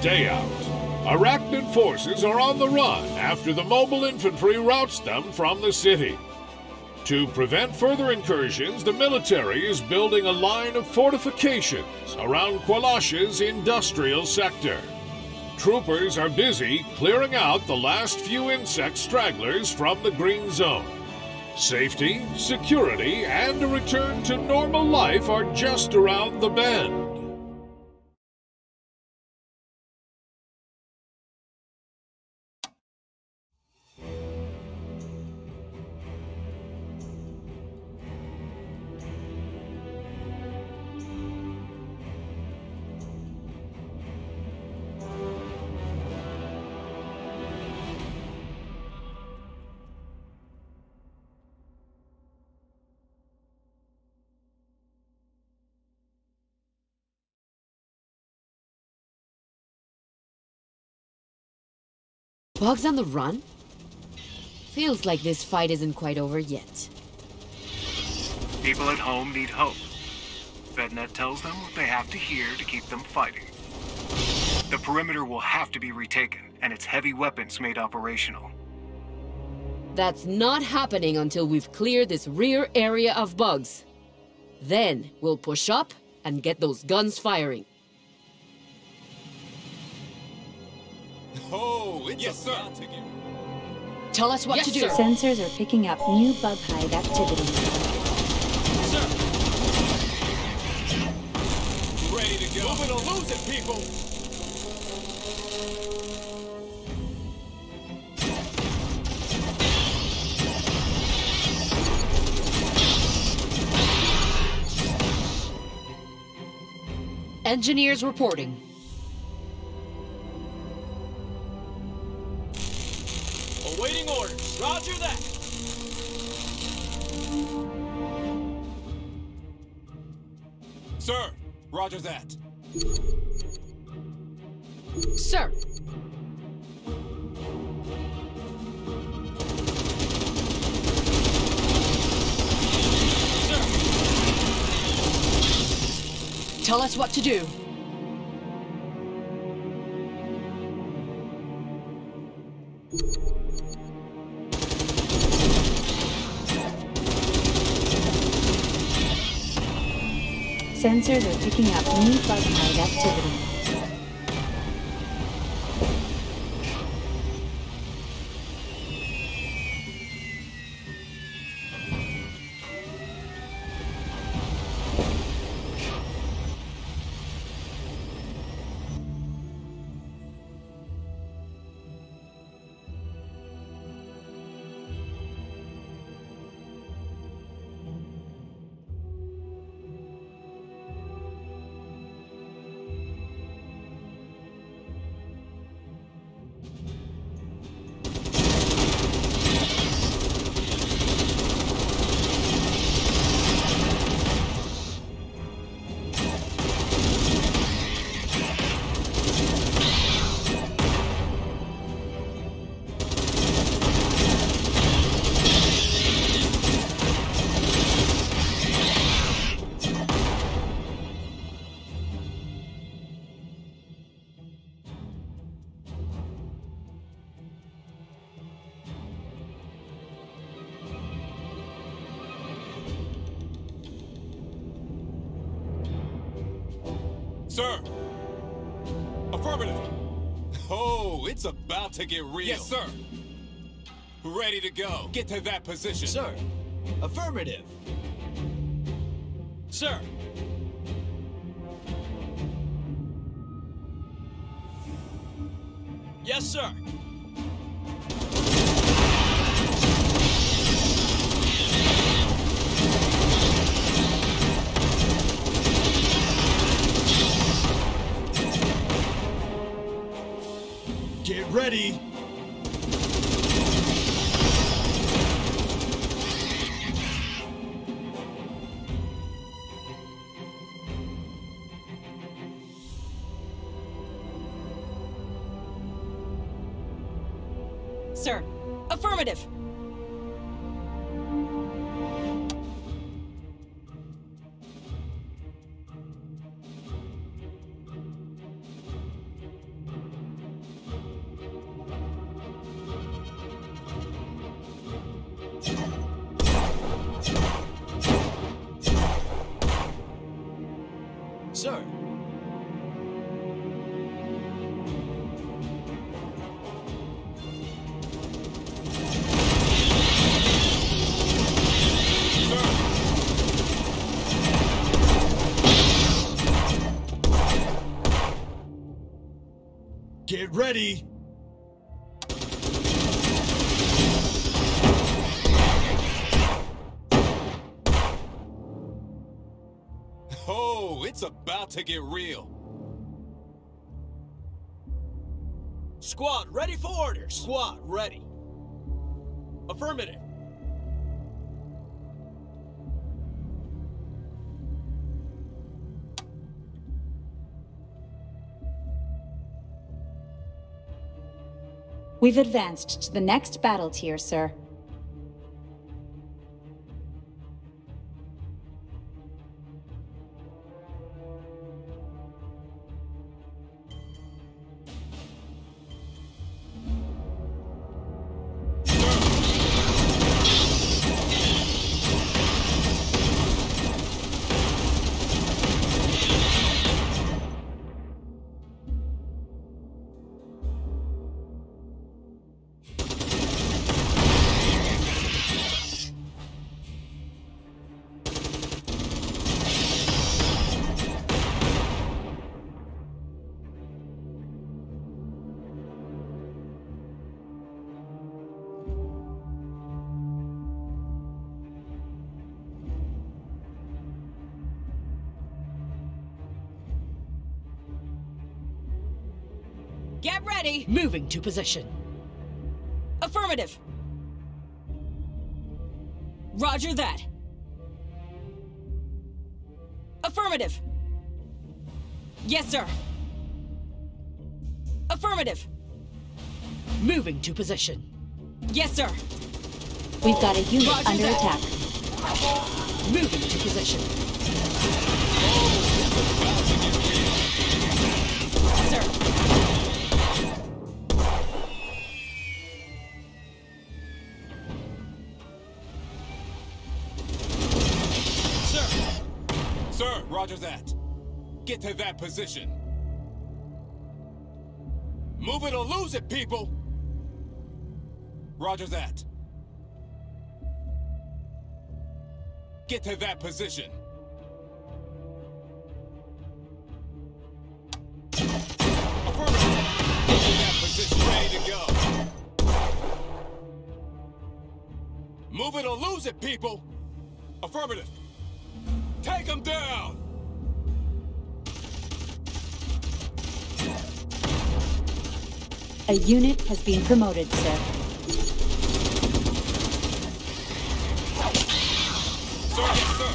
day out. Arachnid forces are on the run after the mobile infantry routs them from the city. To prevent further incursions, the military is building a line of fortifications around Kwalasha's industrial sector. Troopers are busy clearing out the last few insect stragglers from the green zone. Safety, security, and a return to normal life are just around the bend. Bugs on the run? Feels like this fight isn't quite over yet. People at home need hope. FedNet tells them what they have to hear to keep them fighting. The perimeter will have to be retaken, and its heavy weapons made operational. That's not happening until we've cleared this rear area of bugs. Then we'll push up and get those guns firing. Oh, it's yes, sir. Tell us what yes, to do. Sir. Sensors are picking up new bug hive activity. Sir. Ready to go. Moving or lose it, people. Engineers reporting. Roger that. Sir. Sir. Tell us what to do. Sensors are picking up new bug activity. About to get real. Yes, sir. Ready to go. Get to that position. Sir. Affirmative. Sir. Yes, sir. Ready. Ready. Oh, it's about to get real. Squad, ready for orders. Squad, ready. Affirmative. We've advanced to the next battle tier, sir. Get ready! Moving to position. Affirmative. Roger that. Affirmative. Yes, sir. Affirmative. Moving to position. Yes, sir. We've got a unit Roger under that. attack. Moving to position. To that position. Move it or lose it, people! Roger that. Get to that position. Affirmative. Get to that position, ready to go. Move it or lose it, people! Affirmative. Take them down! A unit has been promoted, sir. Sir, yes, sir.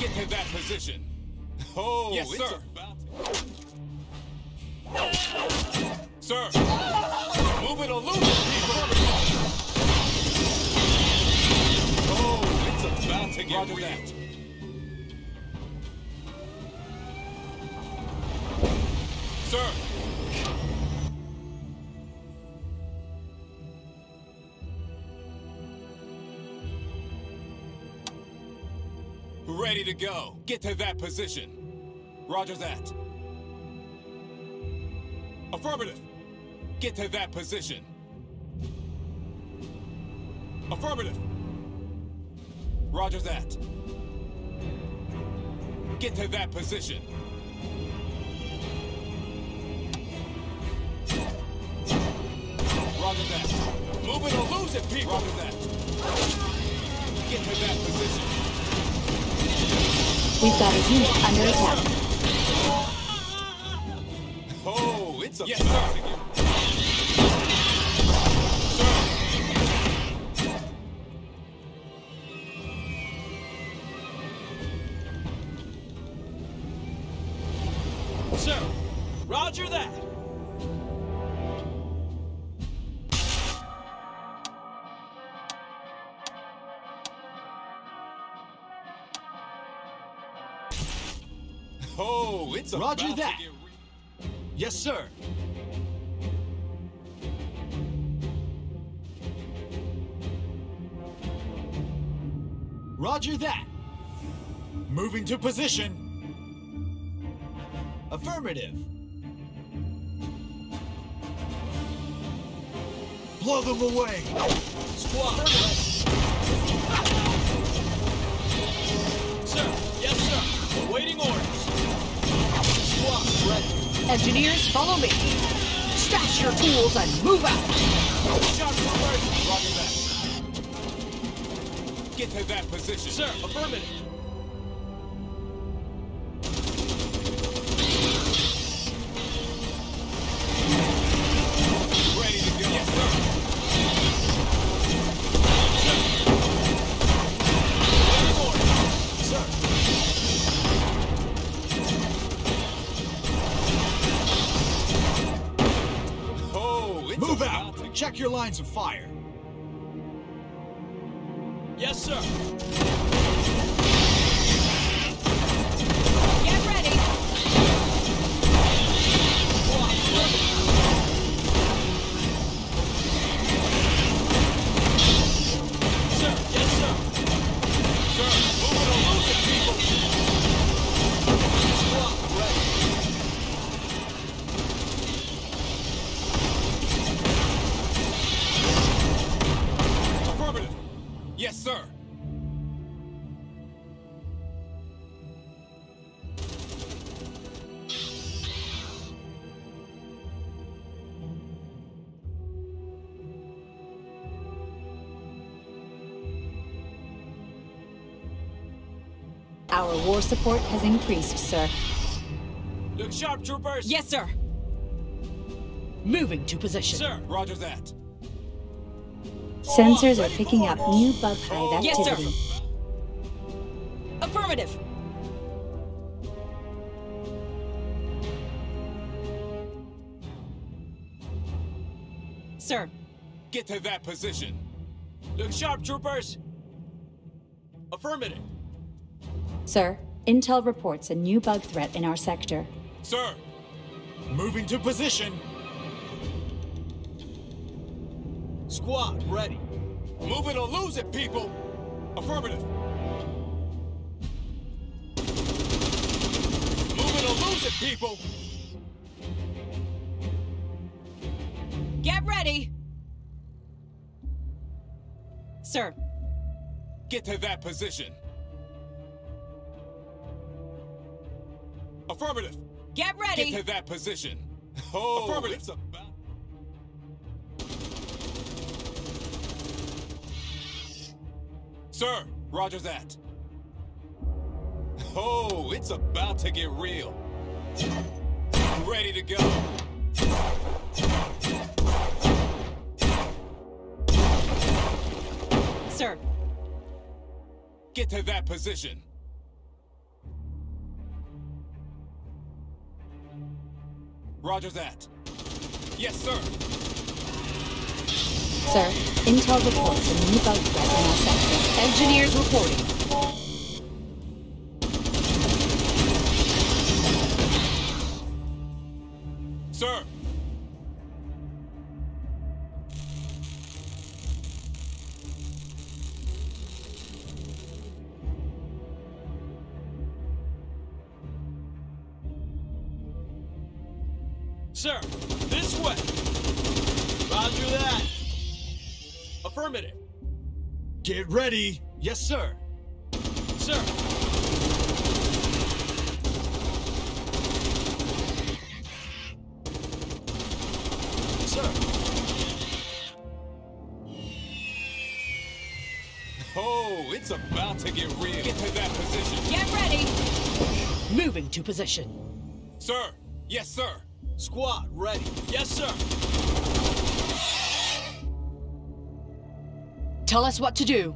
Get to that position. Oh, yes, it's sir. Sir, move it or lose it. Oh, it's about to get Roger real. that. Sir, ready to go. Get to that position. Roger that. Affirmative. Get to that position. Affirmative. Roger that. Get to that position. Roger that. Move it or lose it, people. Roger that. Get to that position. We've got a unit under attack. Oh, it's a yes, Roger that. Yes, sir. Roger that. Moving to position. Affirmative. Blow them away. Squad. Sir, yes, sir. Awaiting orders. Engineers, follow me. Stash your tools and move out! Sharp troopers! Roger that. Get to that position. Sir, affirmative. Lines of fire. Support has increased, sir. Look sharp, troopers. Yes, sir! Moving to position. Sir. Roger that. Sensors oh, are picking up new bug hive activity. Yes, sir. activity. Affirmative! Sir, Get to that position. Look sharp, troopers. Affirmative. Sir, Intel reports a new bug threat in our sector. Sir, Moving to position. Squad, ready. move it or lose it, people. Affirmative. Move it or lose it, people. get ready! Sir, Get to that position. Affirmative. get Get ready! to that position. Oh, Affirmative. It's about... Sir, roger that. Oh, it's about to get real. Ready to go. Sir, Get to that position. Roger that. Yes, sir. Sir, Intel reports a new bug threat in our sector. engineers reporting. Sir. Sir, Get ready. Yes, sir. Sir. Sir. Oh, it's about to get real. Get to that position. Get ready! Moving to position. Sir. Yes, sir. Squad, ready. Yes, sir. Tell us what to do.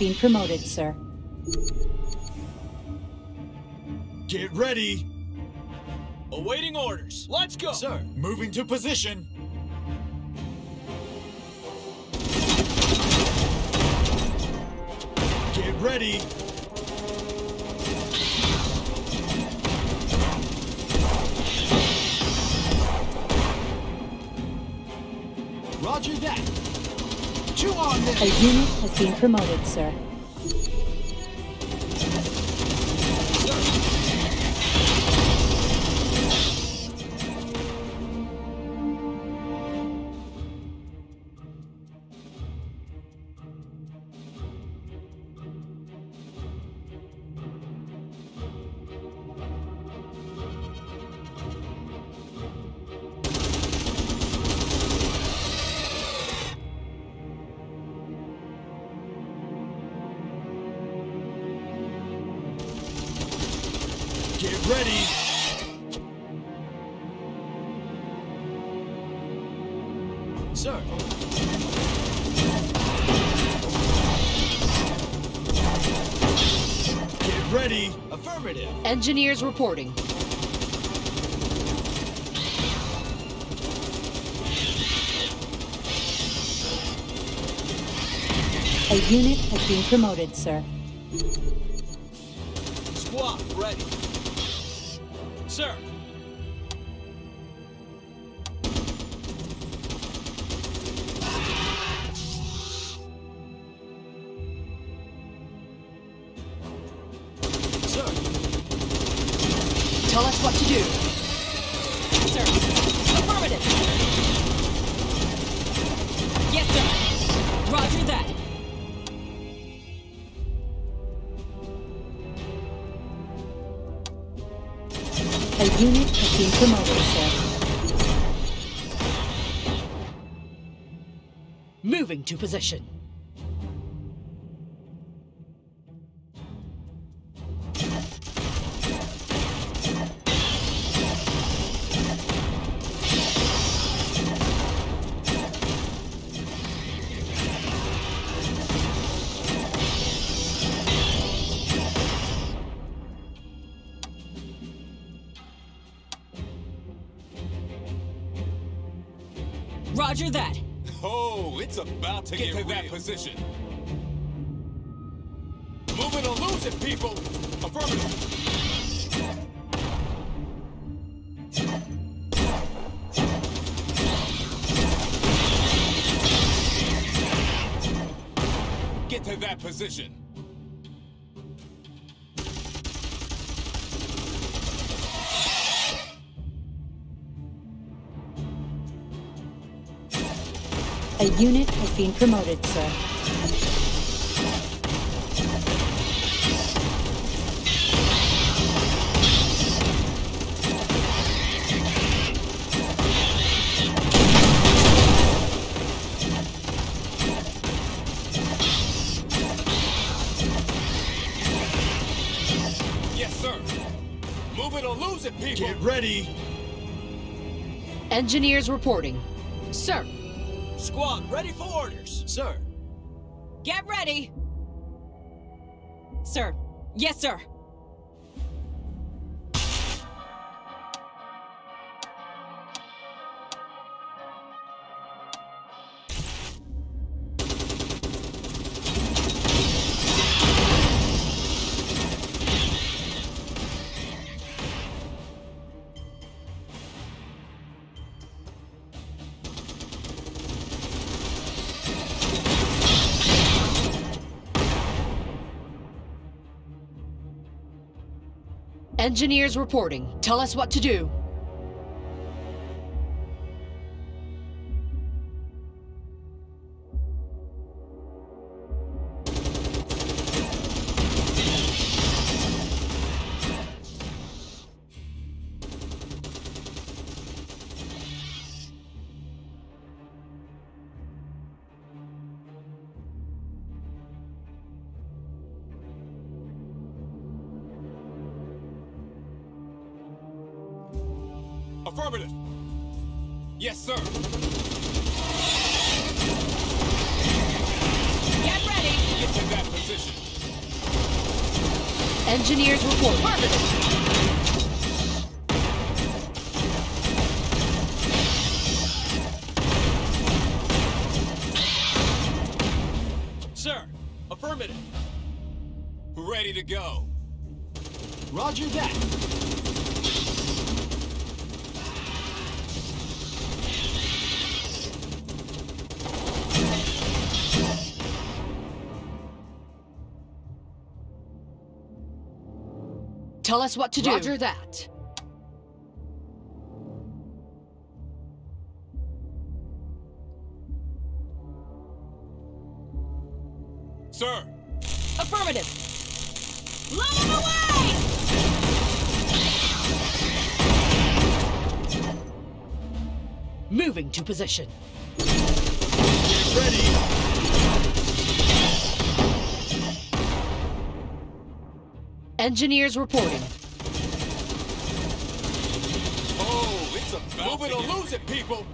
Unit has been promoted, sir. Get ready. Awaiting orders. Let's go. Sir, moving to position. Been promoted, sir. Engineers reporting. A unit has been promoted, sir. Moving to position. It's about to get, Get to to that position. Move it or lose it, people. Affirmative. Get to that position. Unit has been promoted, sir. Yes, sir. Move it or lose it, people. Get ready. Engineers reporting. Sir. Ready for orders. Sir. Get ready. Sir. Yes, sir. Engineers reporting. Tell us what to do. Us what to do. Roger that. Sir, Affirmative. Blow them away! Moving to position. Get ready. Engineers reporting. oh, it's Move it or lose it, people!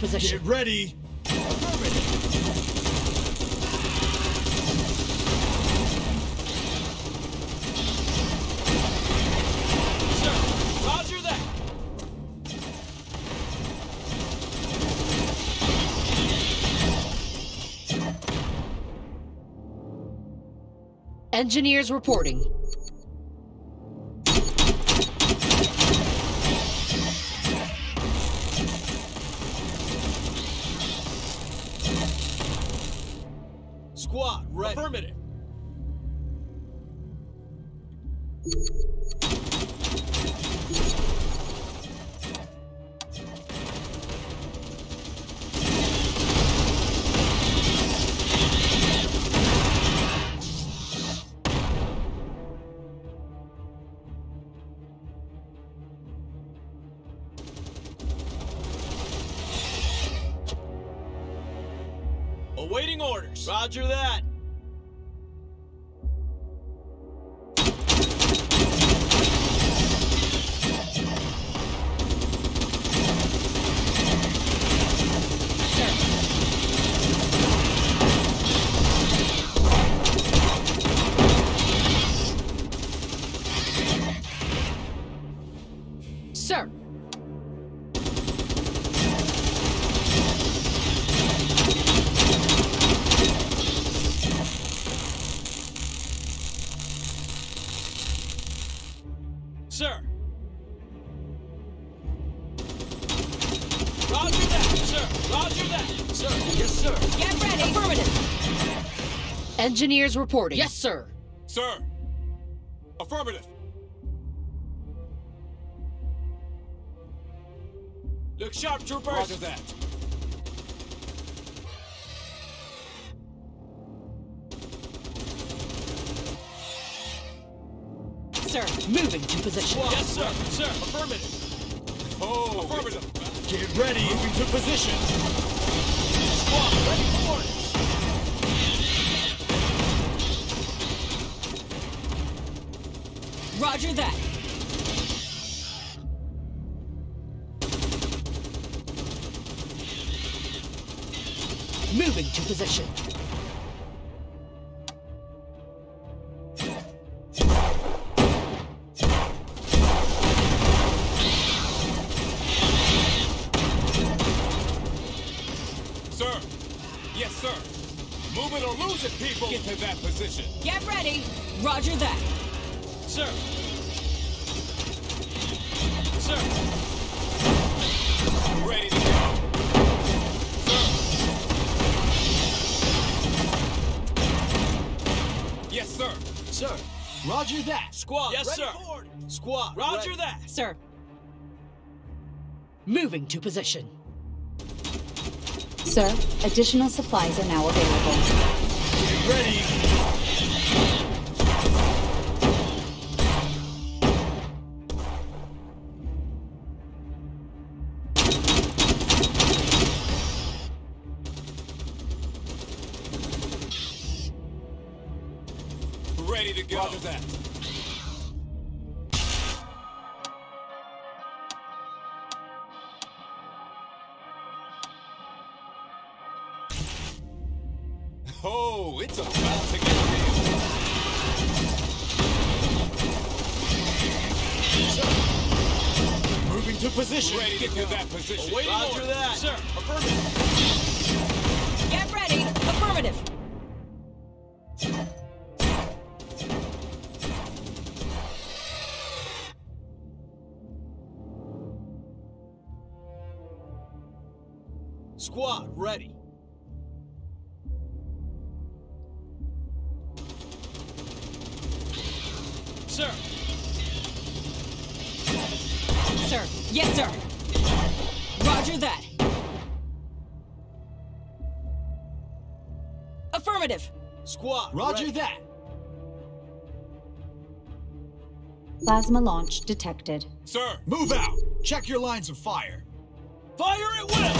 Moving position. Get ready. Roger that. Engineers reporting. Engineers reporting. Yes, sir. Sir, affirmative. Look sharp, troopers. Roger that. Sir. Moving to position. Yes, sir. Sir, affirmative. Oh, affirmative. Get ready. Moving to position. Squad, ready for Roger that! Moving to position. Sir. Yes, sir. Move it or lose it, people. Get to that position. Get ready! Roger that! Squad, Yes, ready sir. for orders. Squad, Roger ready. that. Sir. Moving to position. Sir, additional supplies are now available. Ready. Position. Ready to get that position. Awaiting Roger that. Sir, affirmative. Roger that. Plasma launch detected. Sir, Move out. Check your lines of fire. fire at will.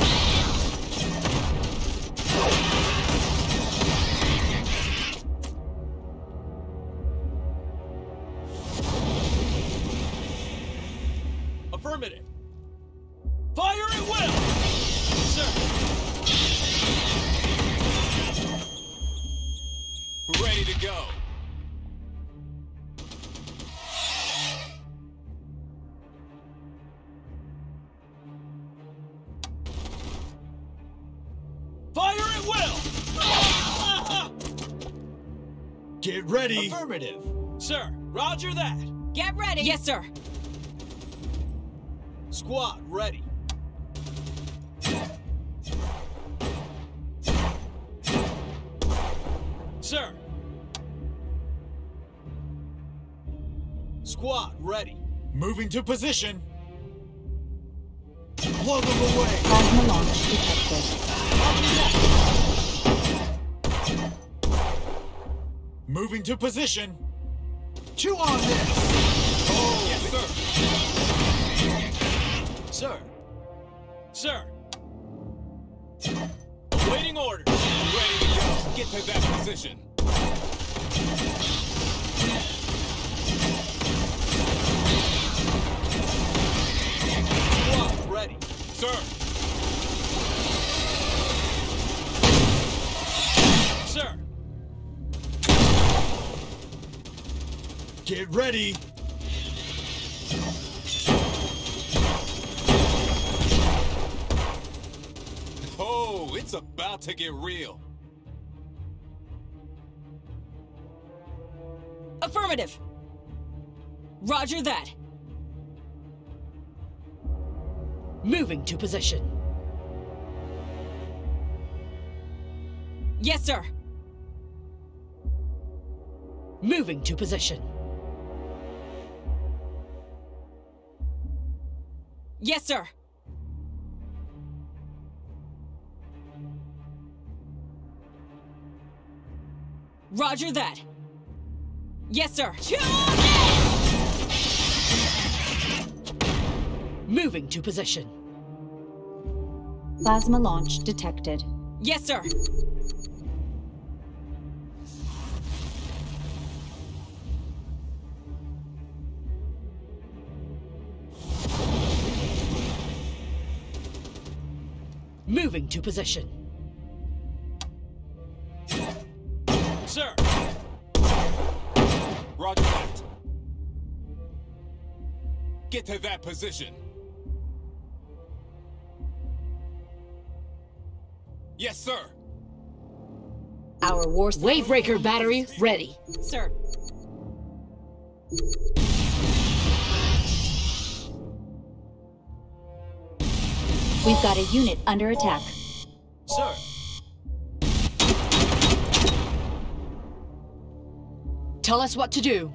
Ready. Affirmative. Sir, roger that. Get ready. Yes, sir. Squad, ready. Sir, Squad, ready. Moving to position. Blow them away. Plasma launch detected. Moving to position. Chew on this. Oh, Yes, sir. Sir, sir. Awaiting orders. Ready to go. Get to that position. squad, ready. Sir, Get ready. oh, it's about to get real. Affirmative. Roger that. Moving to position. Yes, sir. Moving to position. Yes, sir. Roger that. Yes, sir. Moving to position. Plasma launch detected. Yes, sir. Moving to position. sir. Roger that. Get to that position. Yes, sir. Our war Wavebreaker battery ready. Sir. We've got a unit under attack. Sir. Tell us what to do.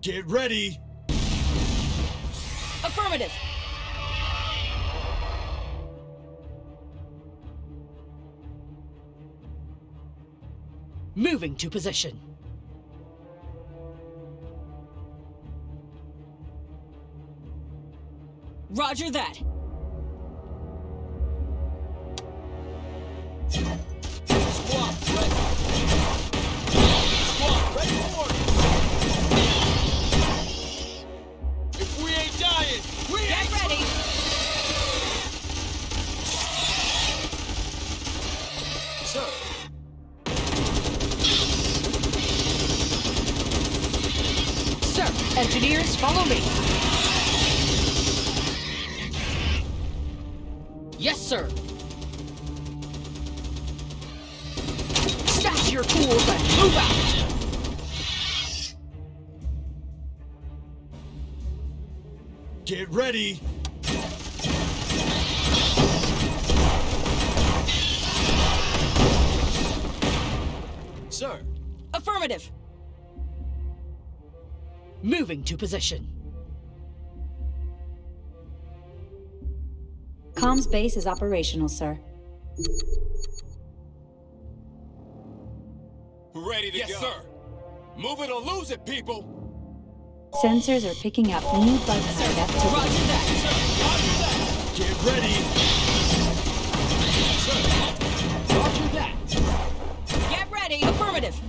Get ready! Affirmative. Moving to position. Roger that. To position. Comms base is operational, sir. Ready to Yes, go. sir. Move it or lose it, people. Sensors are picking up new bug hive activity. Roger that. Get ready! Roger that. Get ready. Affirmative.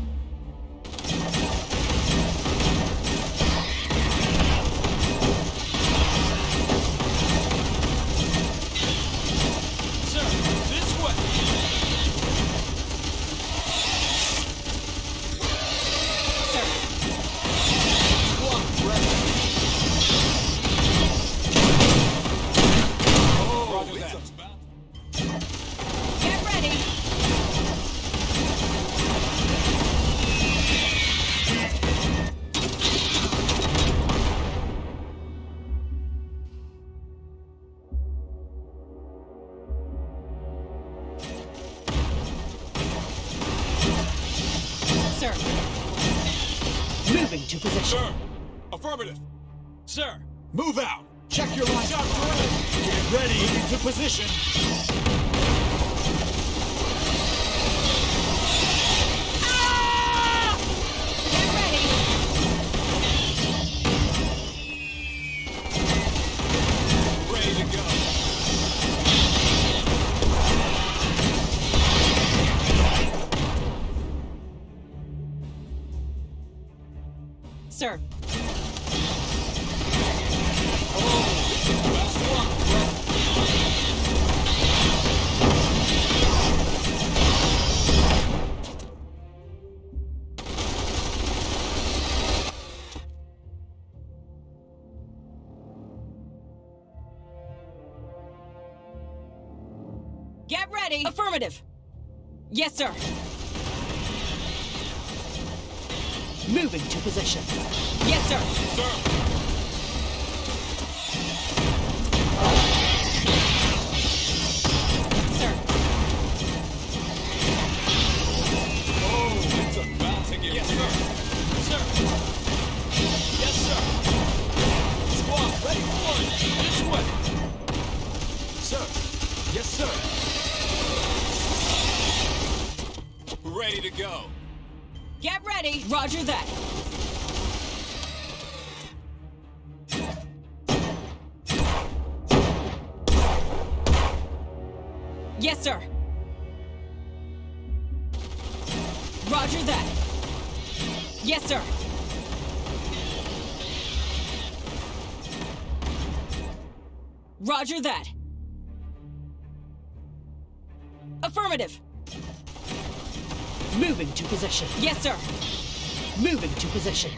position.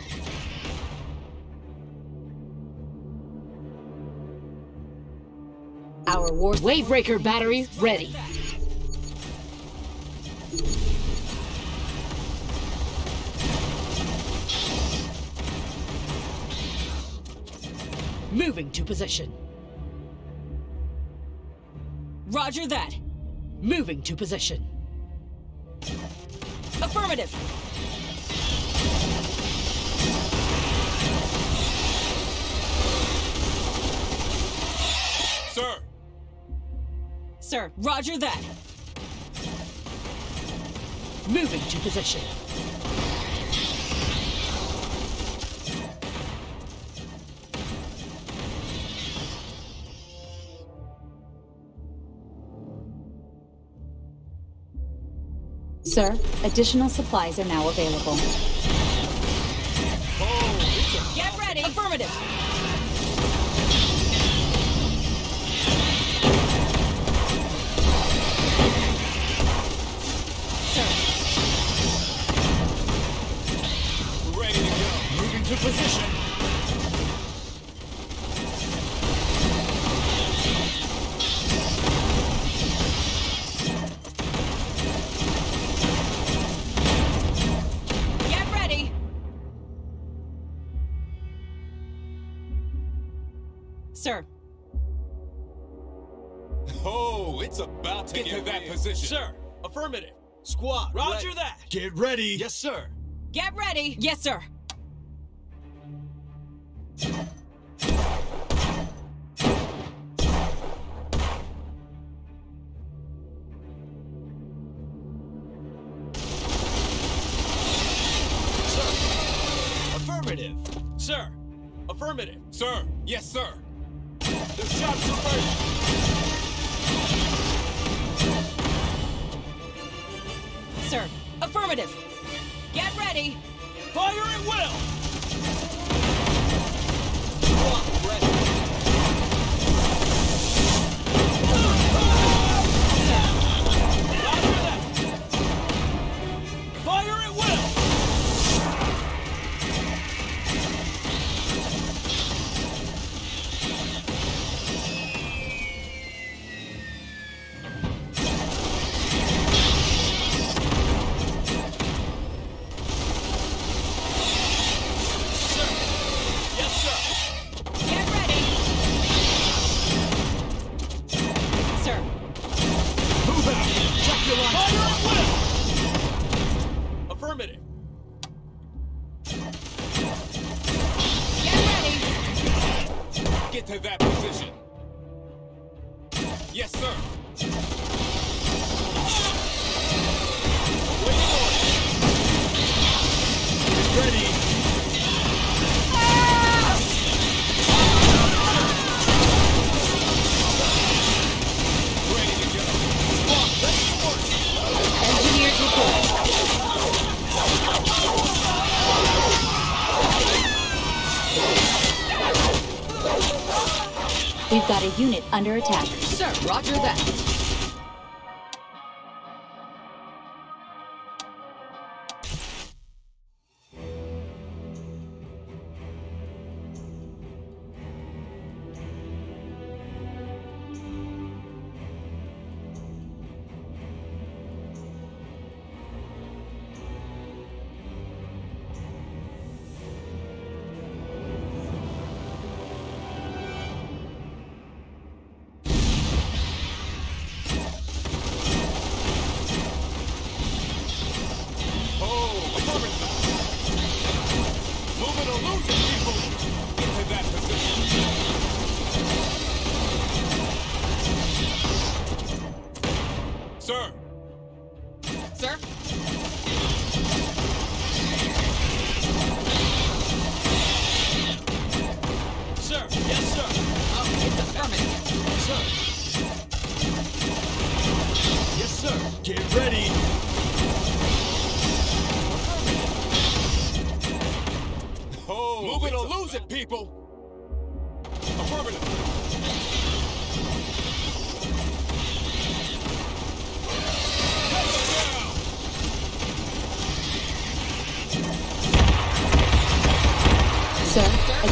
Our war Wavebreaker battery ready. Moving to position. Roger that. Moving to position. Affirmative. Sir! Sir, roger that. Moving to position. Sir, additional supplies are now available. Get ready. Affirmative. Go. Position. get ready. Sir, Oh, it's about to get, to that position. Sir, affirmative. Squad, roger that. Get ready. Yes, sir. get ready. Yes, sir. Thank you. Unit under attack. Sir, roger that.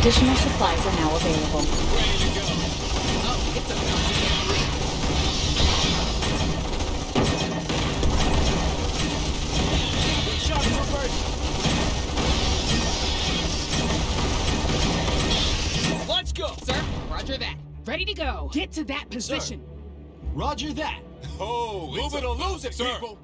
Additional supplies are now available. Let's go, sir. Roger that. Ready to go. Get to that position. Sir. Roger that. Oh, move it or lose it, people.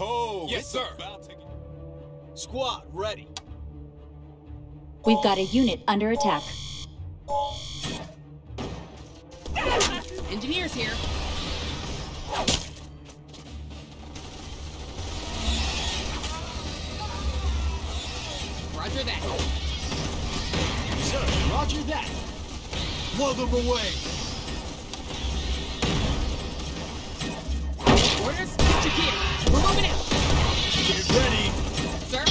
Oh, yes, sir. Squad ready. We've got a unit under attack. Engineers here. Roger that. Sir, roger that. Blow them away. Where's Shakir? We're moving out. Get ready. Sir?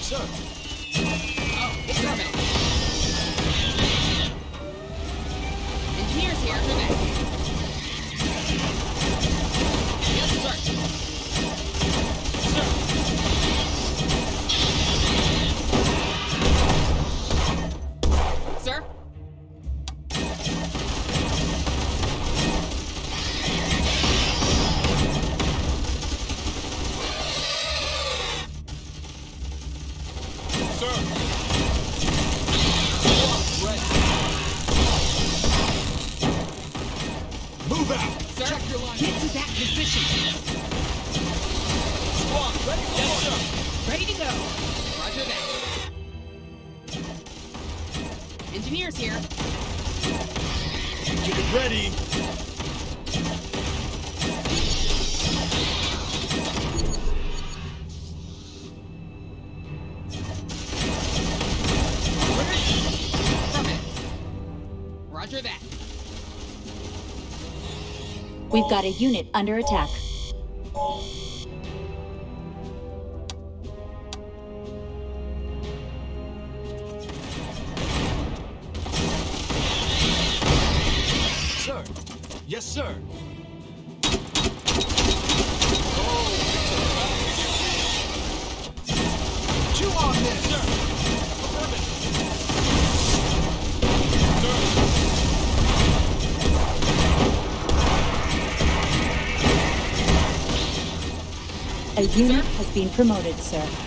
Sir. engineers here. Get ready. Roger that. We've got a unit under attack. Unit has been promoted, sir.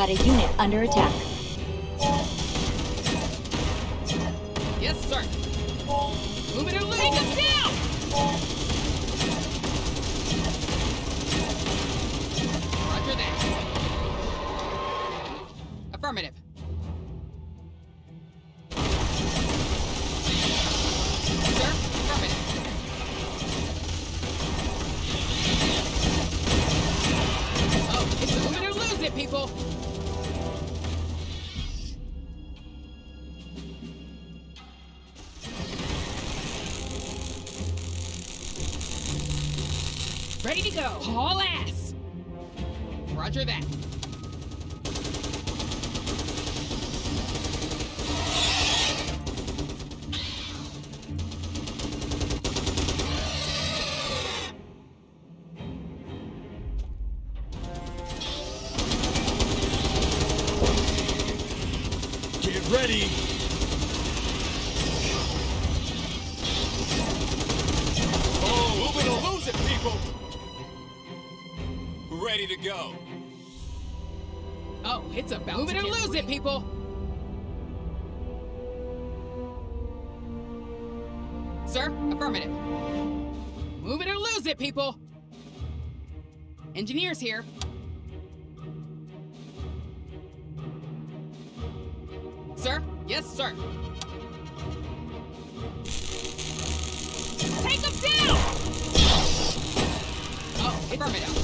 got a unit under attack. Take them down! Oh, affirmative.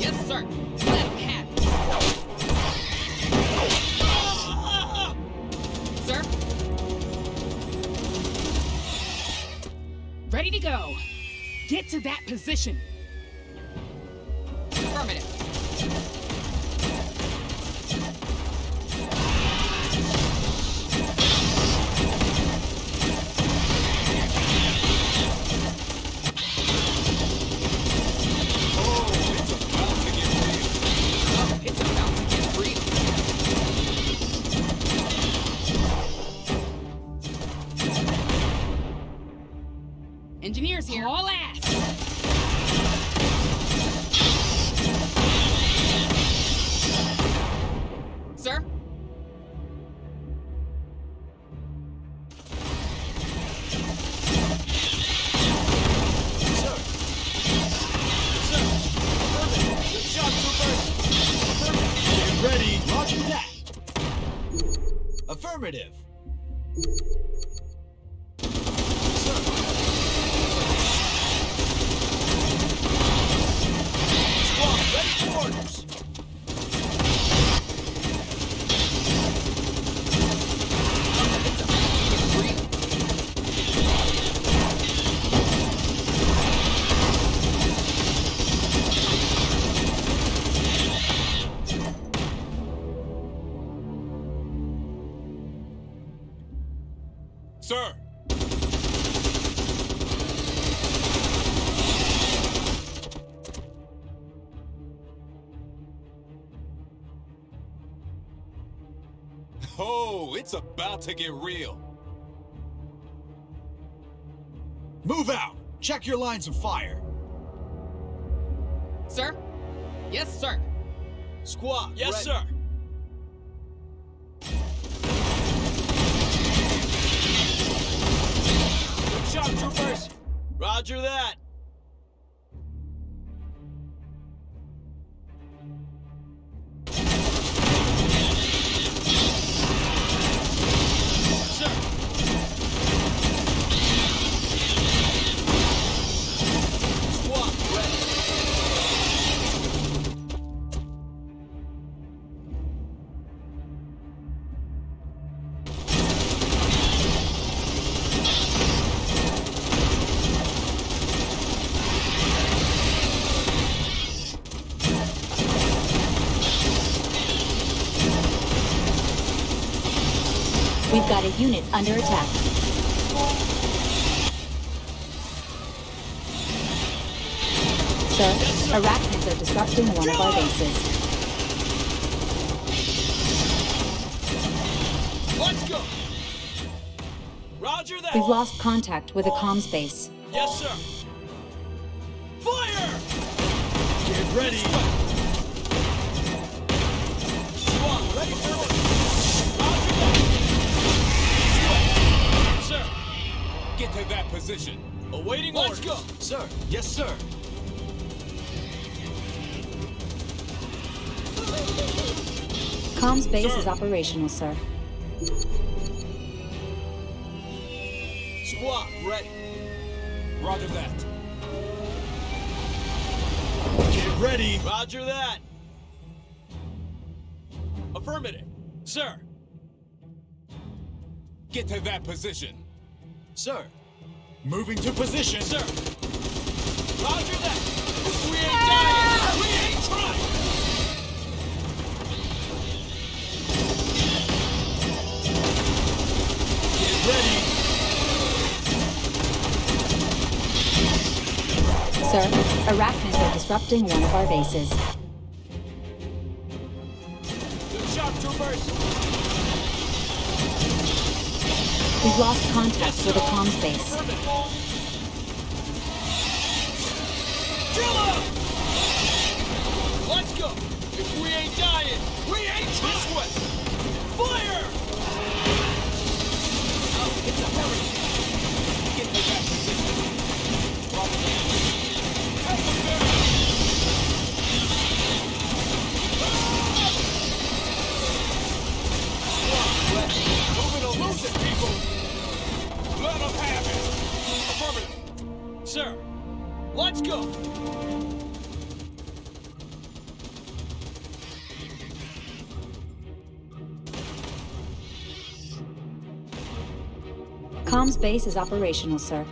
Yes, sir. Let him have it. Sir? Ready to go. Get to that position. To get real. Move out. Check your lines of fire. Sir? Yes, sir. Squad, Yes, ready. sir. Good shot, troopers. Roger that. Under attack. Sir, arachnids are disrupting one of our bases. Let's go. Roger that. We've lost contact with a comms base. Yes, sir. Fire! Get ready. Position. awaiting Let's orders. go. Sir. Yes, sir. Comms base Sir. is operational, sir. Squad, ready. Roger that. Get ready. Roger that. Affirmative. Sir, Get to that position. Sir. Moving to position. Sir. Roger that. We ain't dying, we ain't trying. Get ready. Sir, arachnids are disrupting one of our bases. We've lost contact with the comms base. Drill out! Let's go! If we ain't dying, we ain't this way! Fire! Oh, it's a hurry! Get there! Move it ah! or lose it, people! Let them have it! Affirmative. Sir, let's go! Comms base is operational, sir.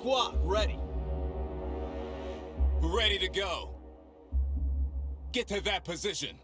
Squad, ready. Ready to go. Get to that position.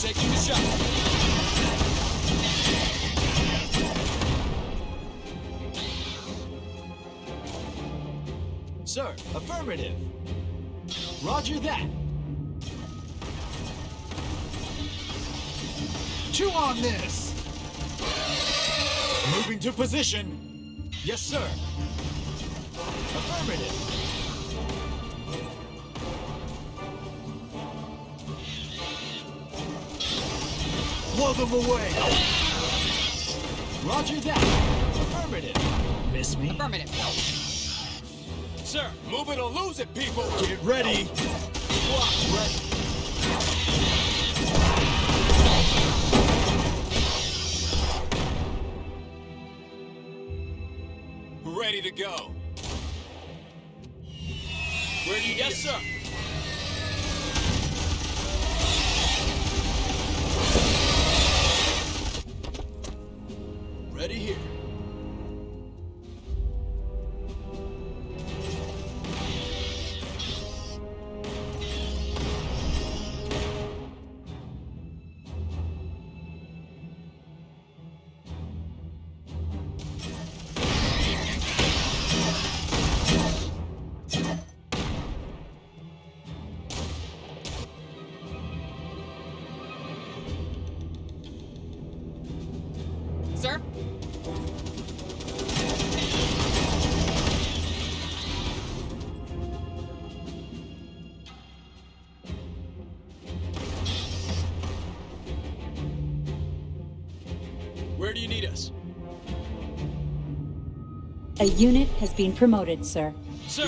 Taking the shot. Sir, affirmative. Roger that. Chew on this. Moving to position. Yes, sir. Affirmative. Blow them away. Roger that. Affirmative. Miss me? Affirmative. Sir, Move it or lose it, people! get ready. Squad ready. Ready to go. Where do you Yes, sir. A unit has been promoted. Sir. Sir.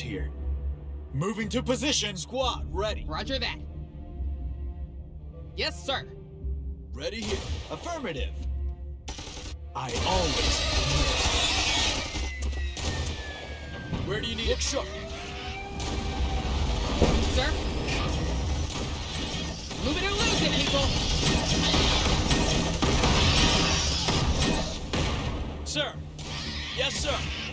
Here. Moving to position. Squad, ready. Roger that. Yes, sir. Ready here. Affirmative. I always. Where do you need Look sharp. Sir? Move it or lose it, people! Sir. Yes. Sir.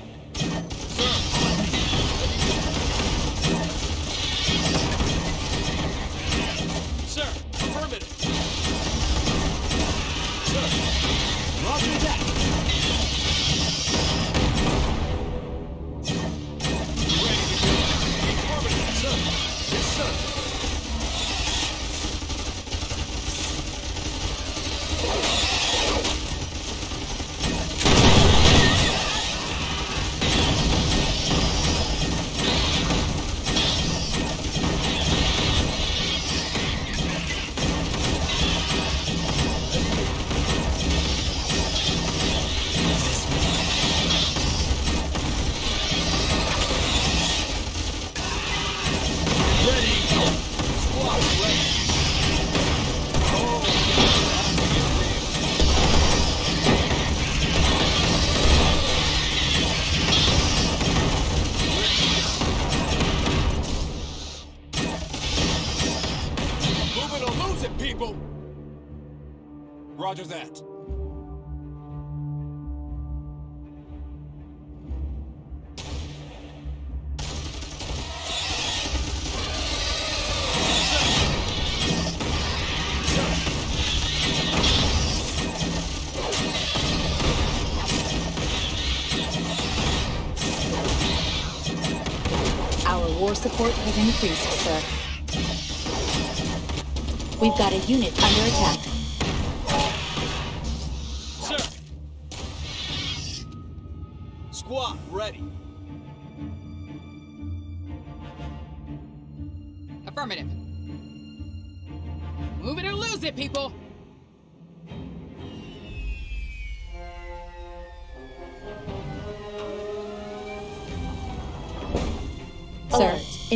Roger that.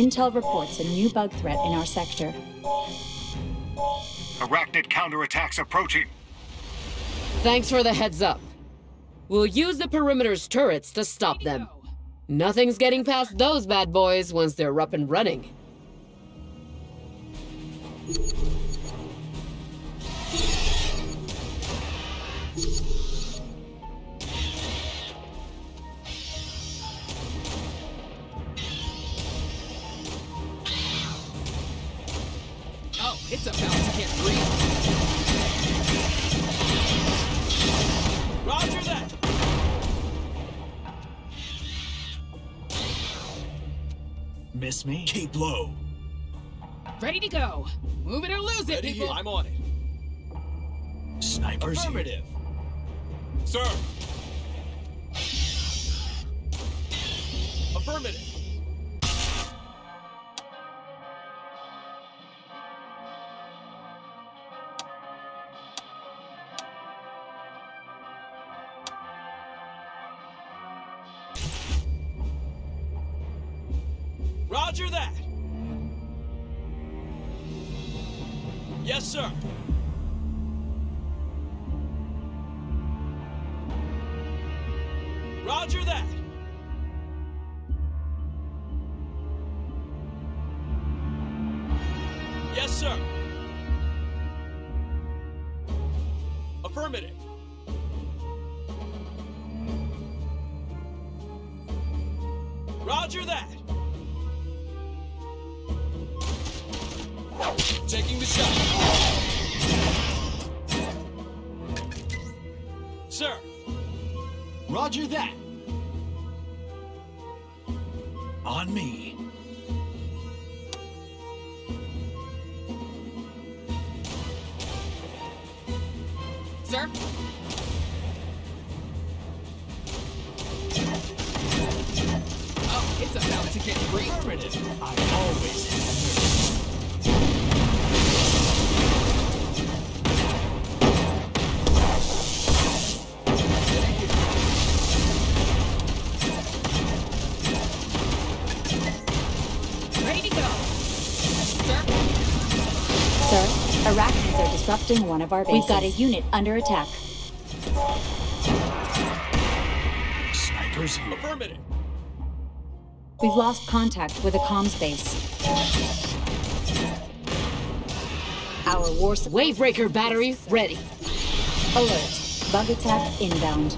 Intel reports a new bug threat in our sector. Arachnid counterattacks approaching. Thanks for the heads up. We'll use the perimeter's turrets to stop them. Nothing's getting past those bad boys once they're up and running. It's about to get real. Roger that. Miss me? Keep low. Ready to go. Move it or lose it, Ready people! here. I'm on it. Snipers here. Affirmative. Sir. Affirmative. Roger that. Yes, sir. Roger that. Arachnids one of our bases. We've got a unit under attack. Snipers here. Affirmative. We've lost contact with a comms base. Our war Wavebreaker battery ready. Alert. Bug attack inbound.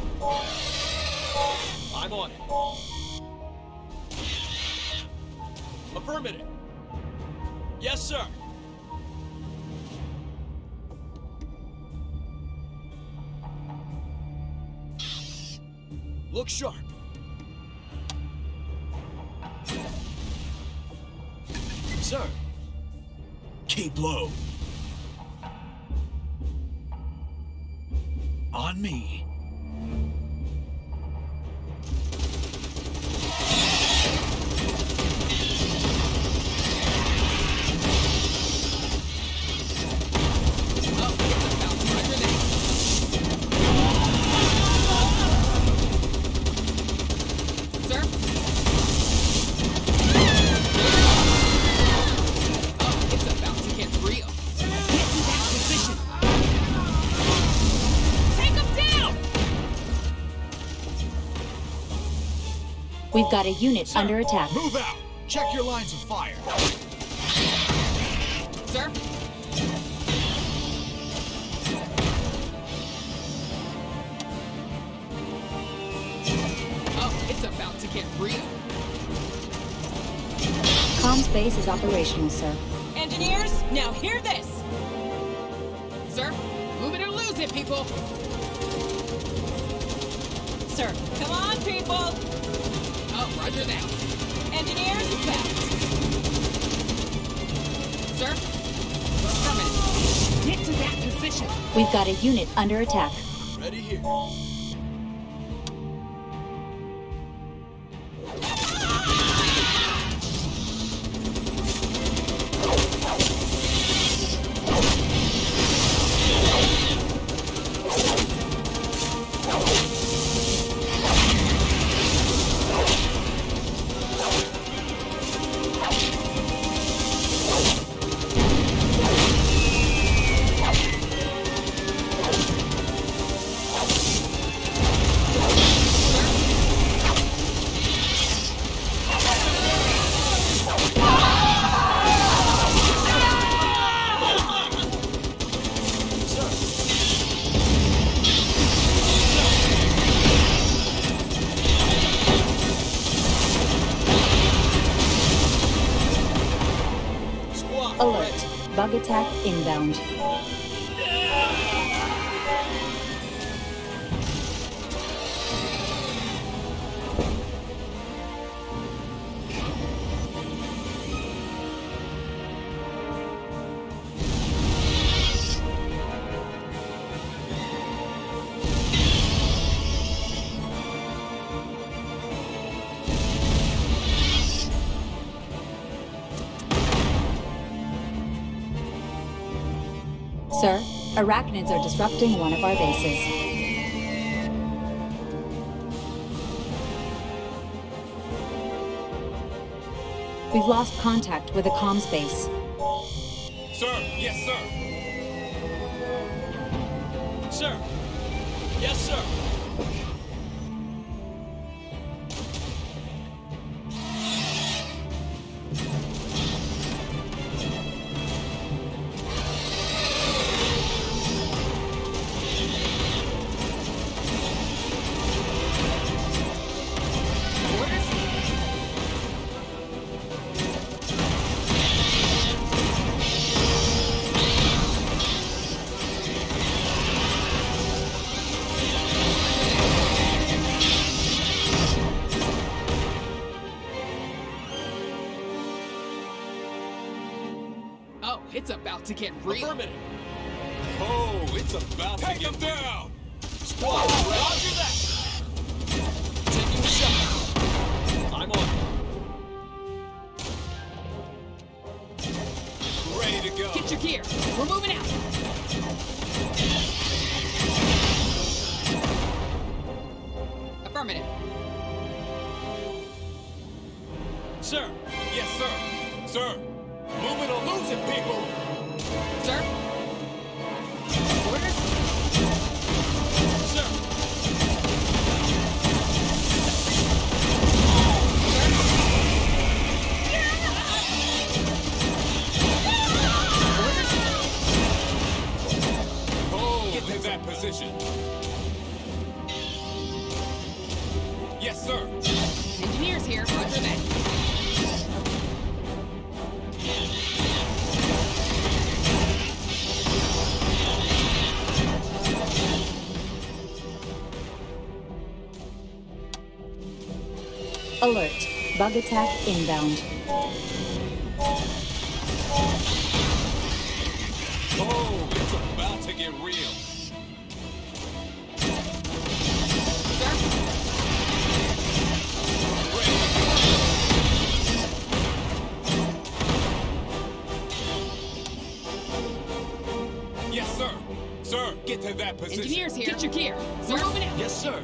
We've got a unit under attack. Move out! Check your lines of fire. Sir? Oh, it's about to get real. Comms base is operational, sir. Engineers, now hear this! Sir, move it or lose it, people. Roger that. Engineers, fast! Sir? Affirmative. Get to that position. We've got a unit under attack. Ready here. Are disrupting one of our bases. We've lost contact with a comms base. Dog attack inbound. Oh, it's about to get real. Yes, sir. Sir, get to that position. Engineer's here. Get your gear. Sir? We're moving out. Yes, sir.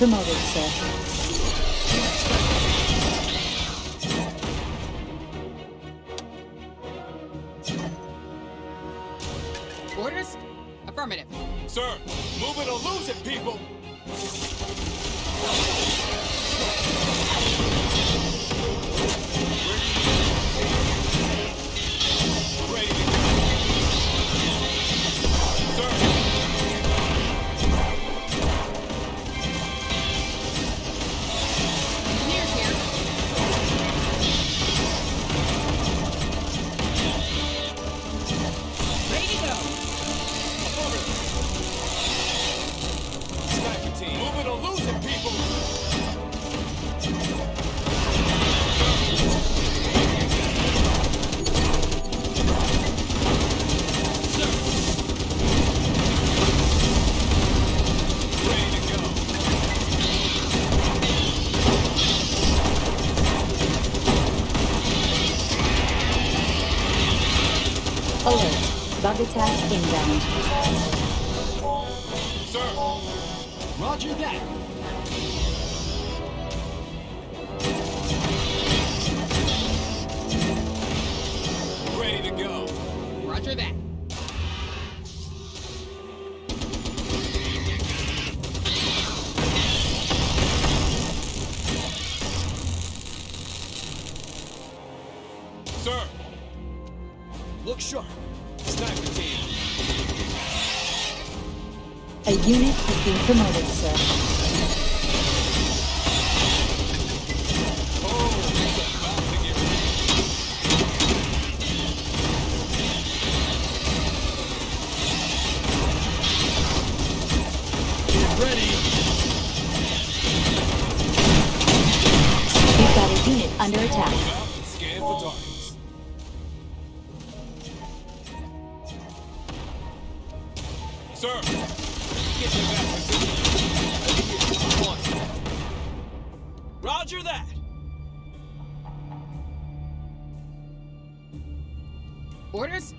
promoted, sir. Sir, get him back position. Roger that. Orders?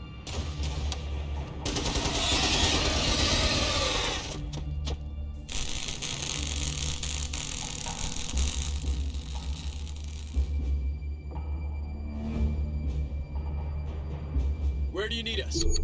Where do you need us?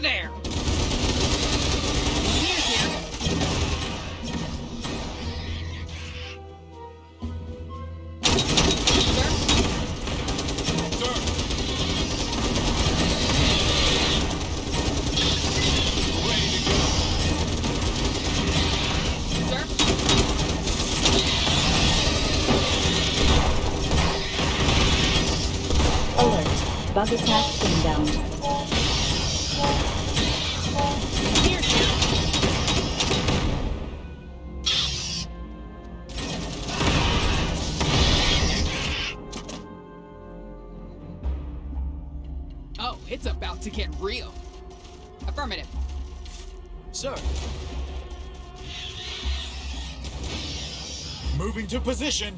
over there. position.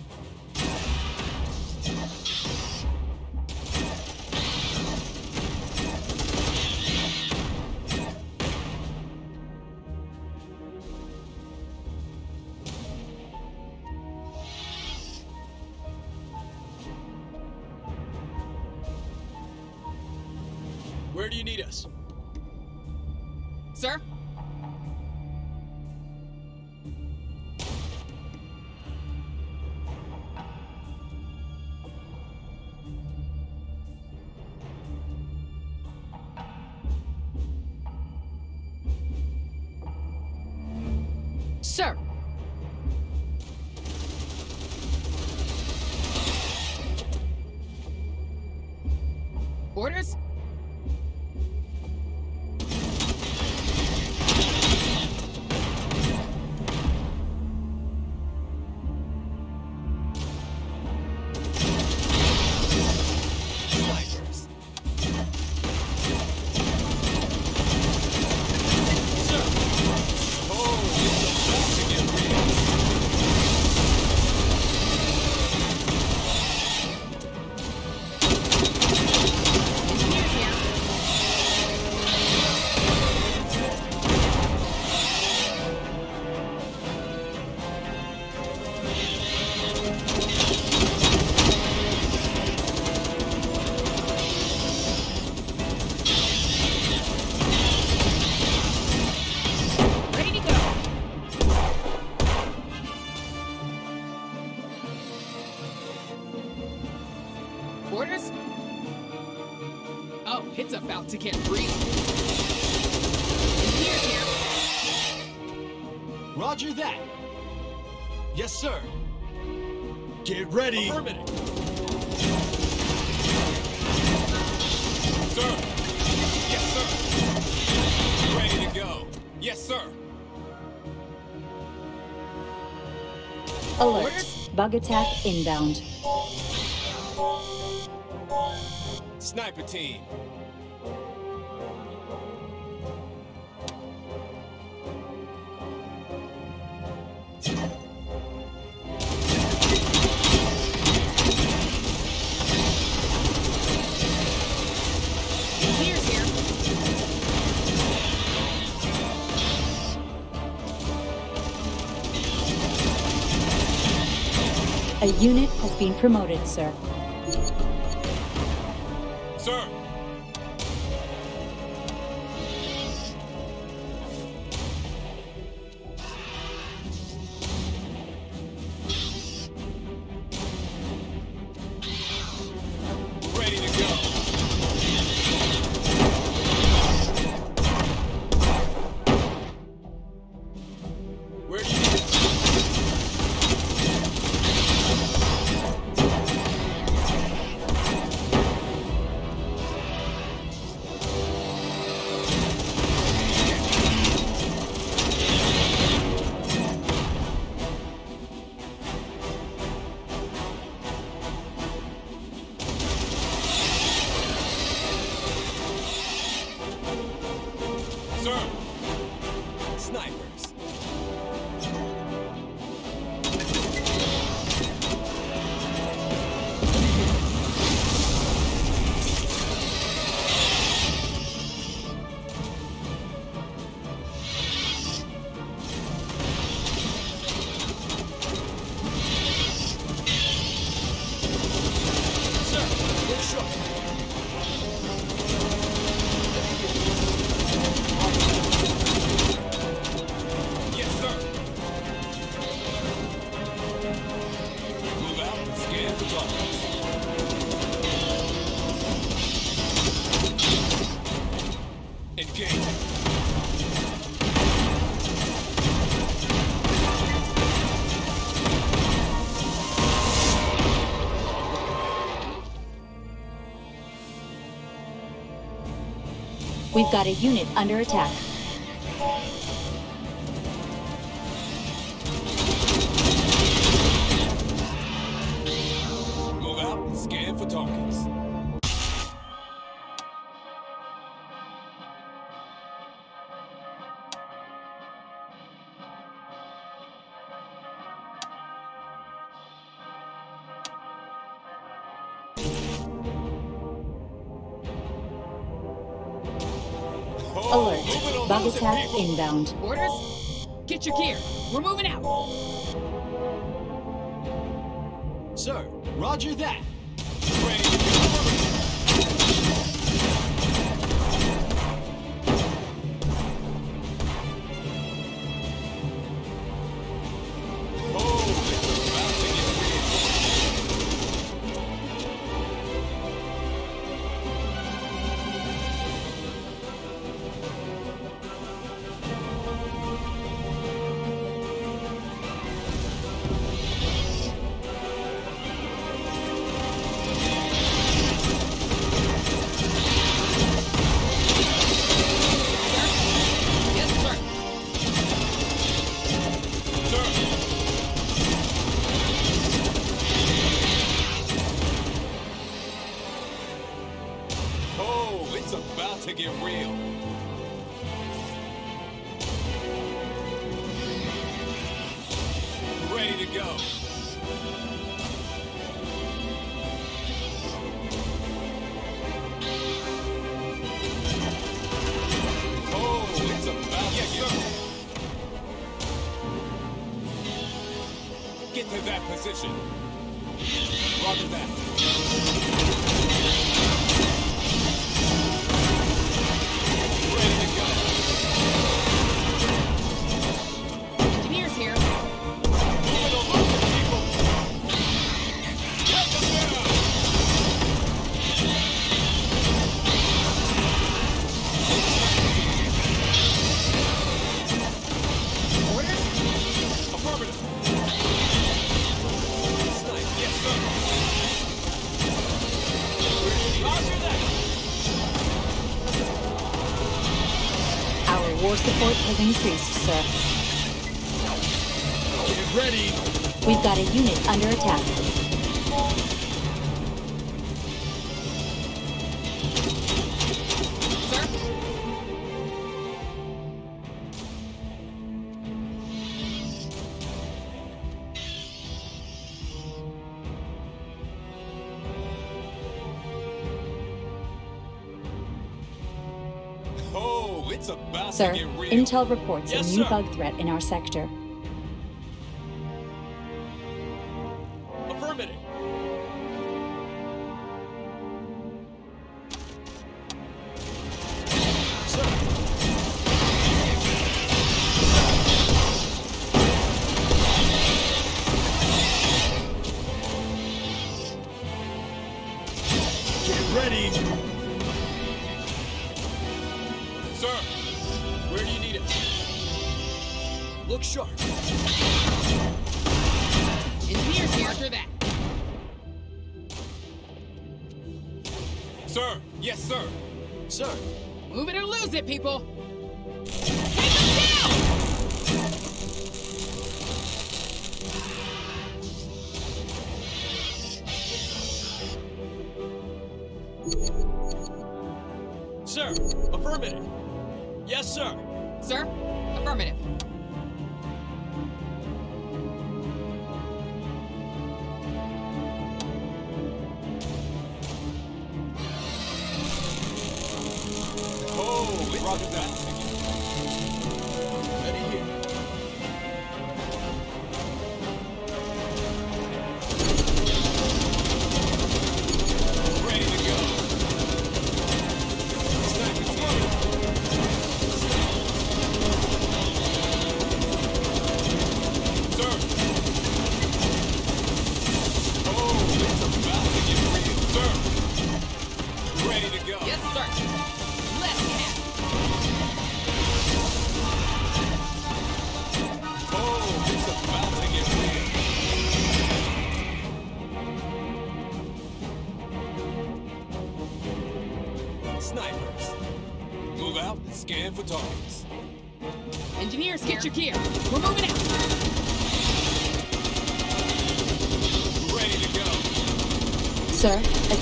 Bug attack inbound. Sniper team, promoted, sir. got a unit under attack. Aircraft inbound. Orders? Get your gear. We're moving out. Sir, roger that. Ready has increased, sir. Get ready! We've got a unit under attack. intel reports yes, a new sir. bug threat in our sector. Roger that.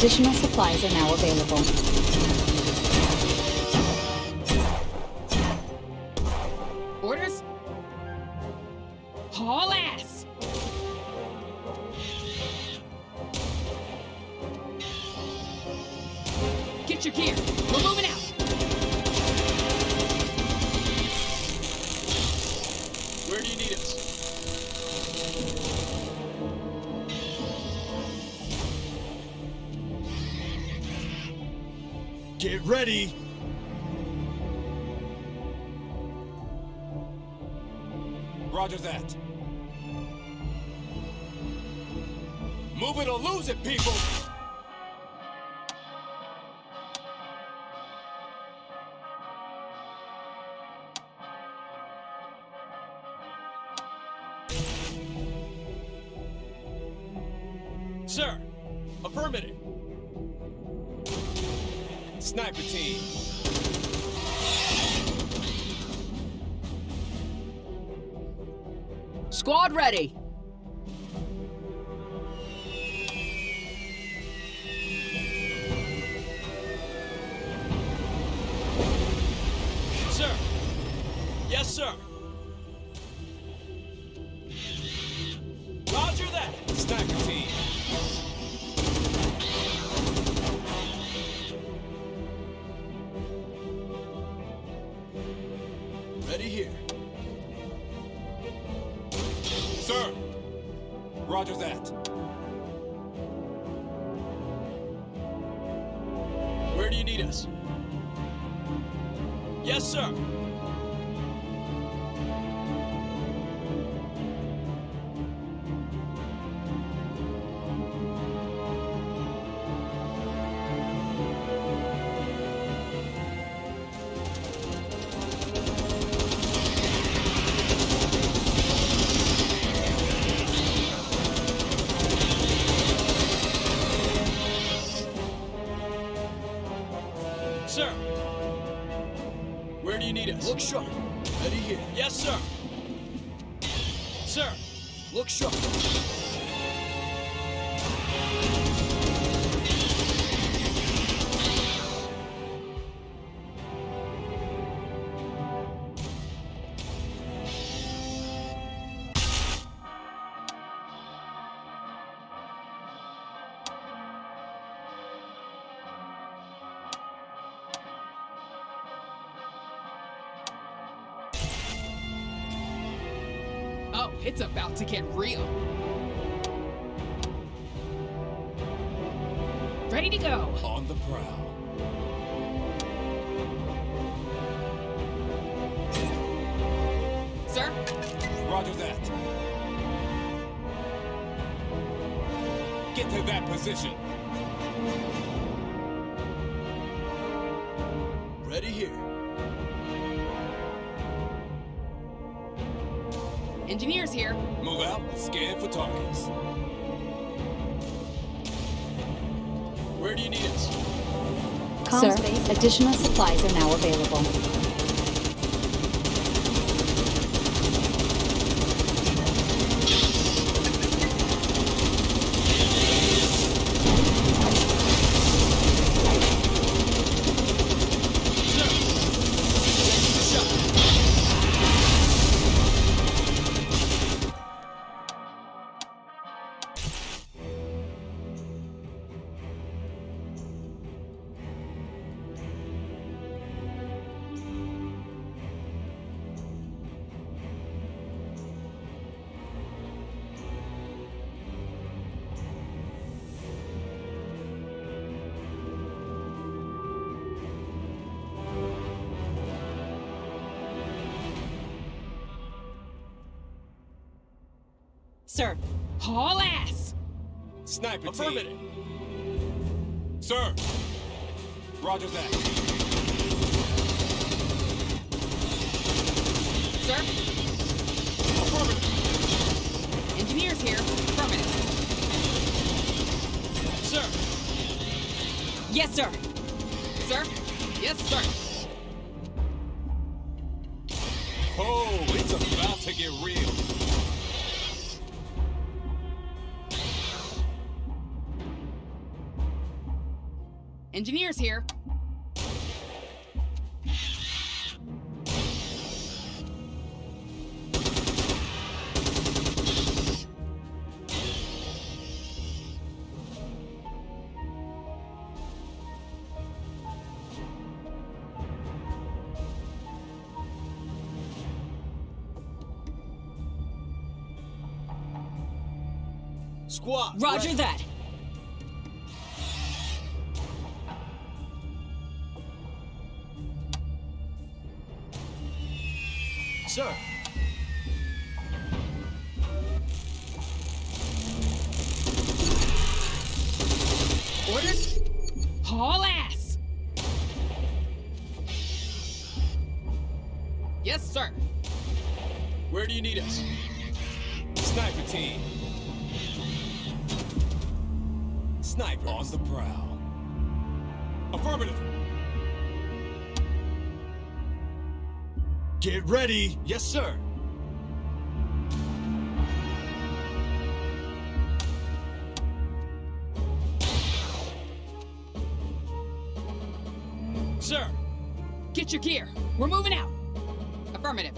Additional supplies are now available. It's about to get real. Ready to go. On the prowl. Sir? Roger that. Get to that position. engineers here. Move out, scan for targets. Where do you need us? Comms Sir, additional supplies are now available. property. Affirmative. Ready? Yes, sir. Sir, get your gear. We're moving out. Affirmative.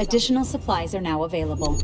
Additional supplies are now available.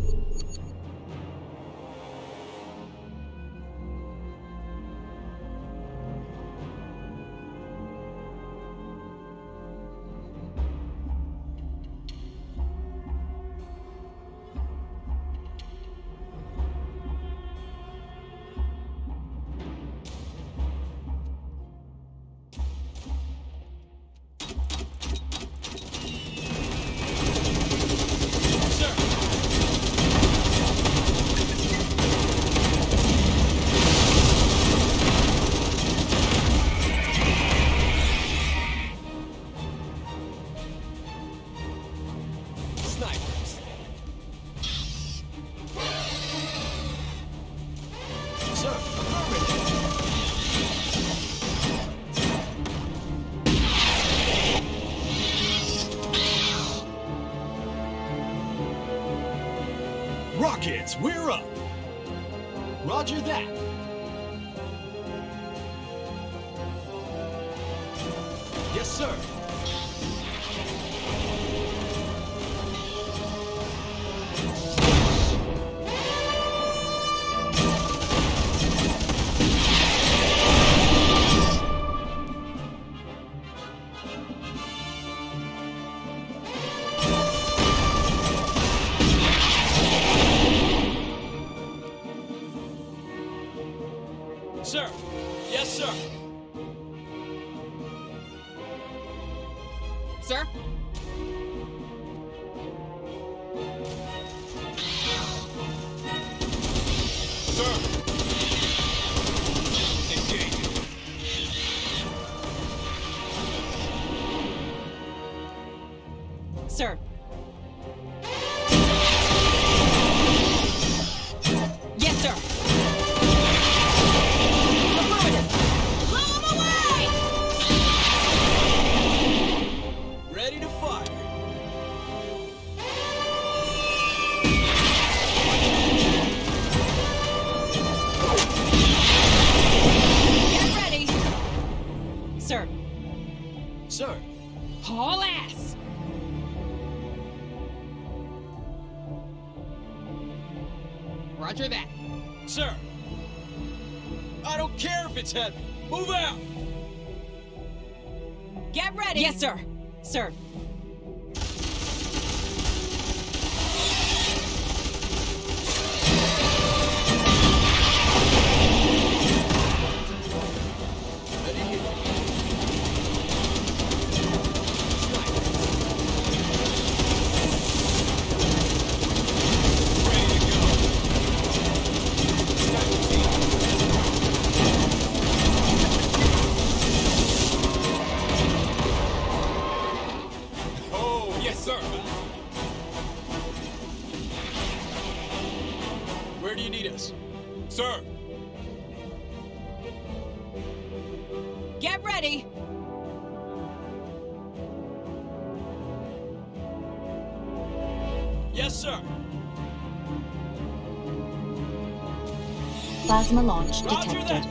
Plasma launch detected.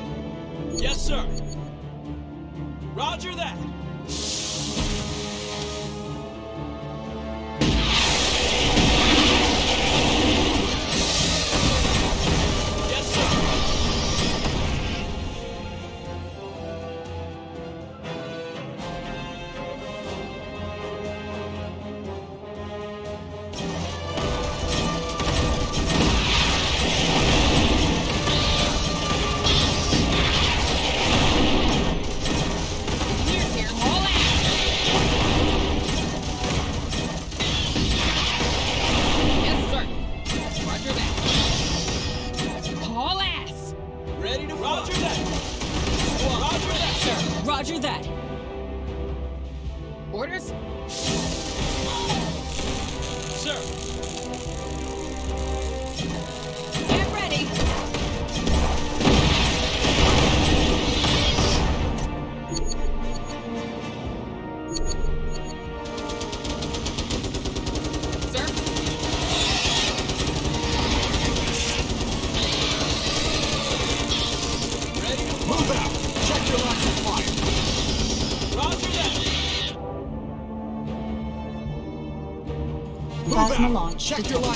Check your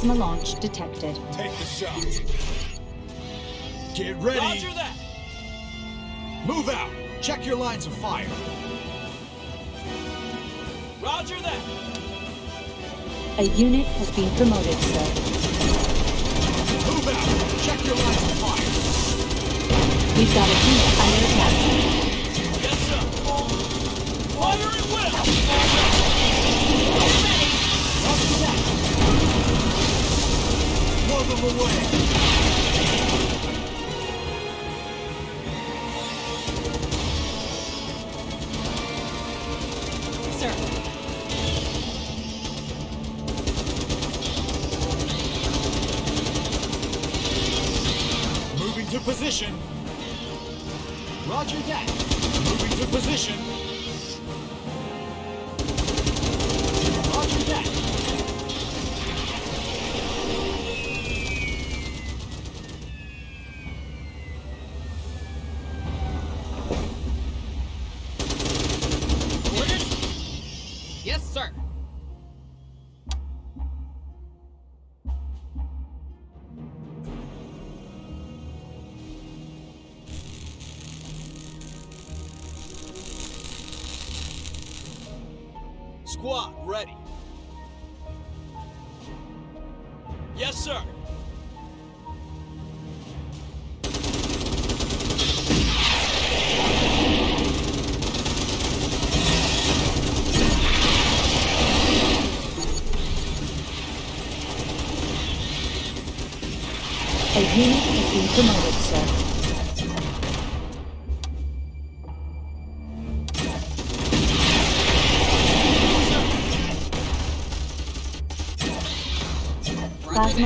plasma launch detected. Take the shot. Get ready. Roger that. Move out. Check your lines of fire. Roger that. A unit has been promoted, sir. Move out. Check your lines of fire. We've got a unit under attack. Yes, sir. Fire out of the!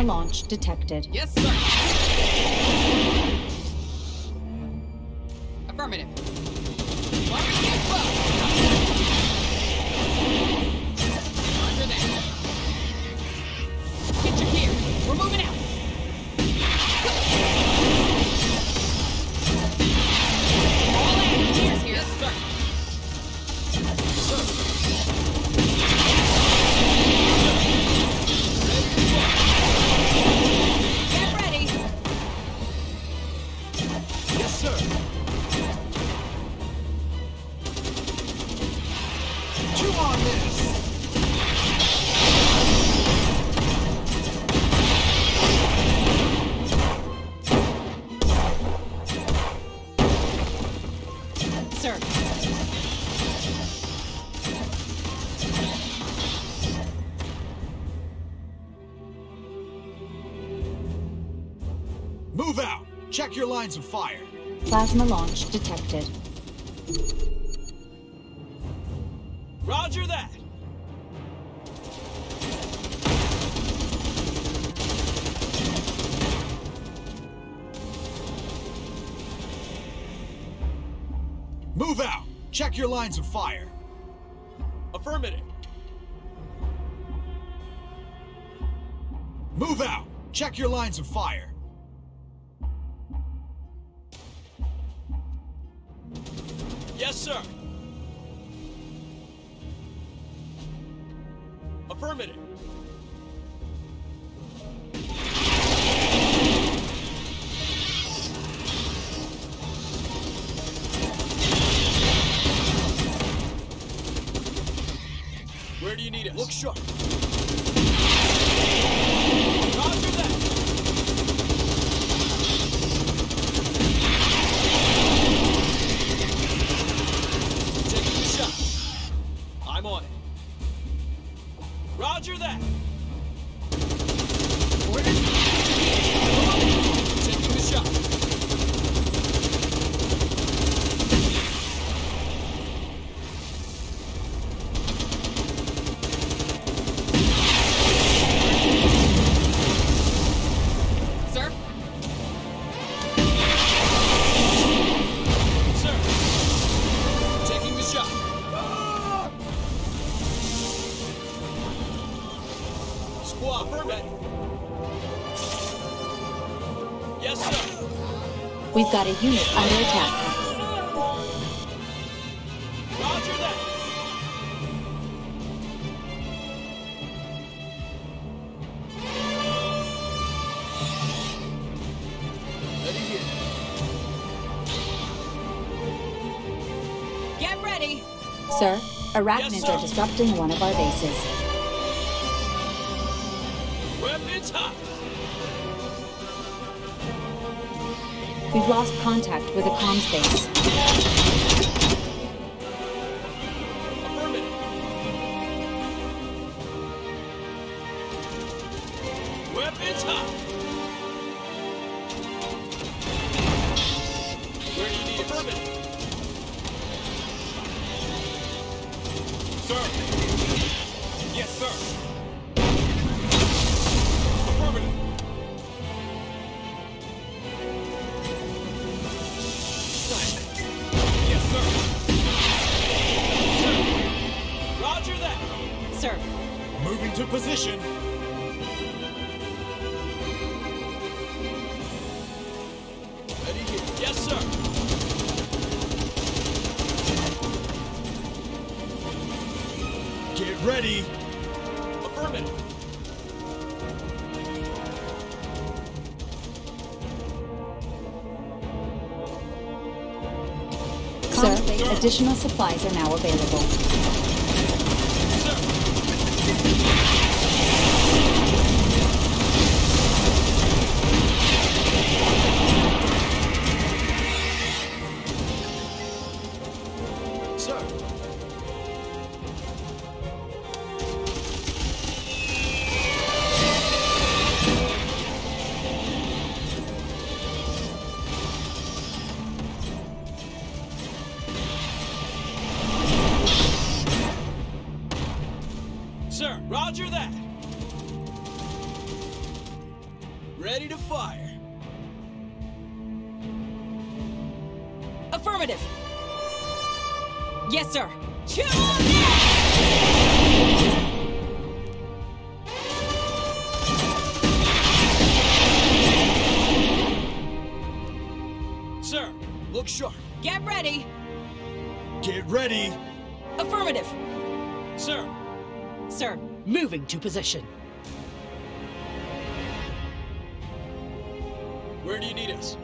launch detected. Yes, sir. signs of fire. Plasma launch detected. Where do you need us? Look sharp. got a unit under attack. Arachnids yes, are disrupting one of our bases. We've lost contact with the comms base. Additional supplies are now available. position. Where do you need us?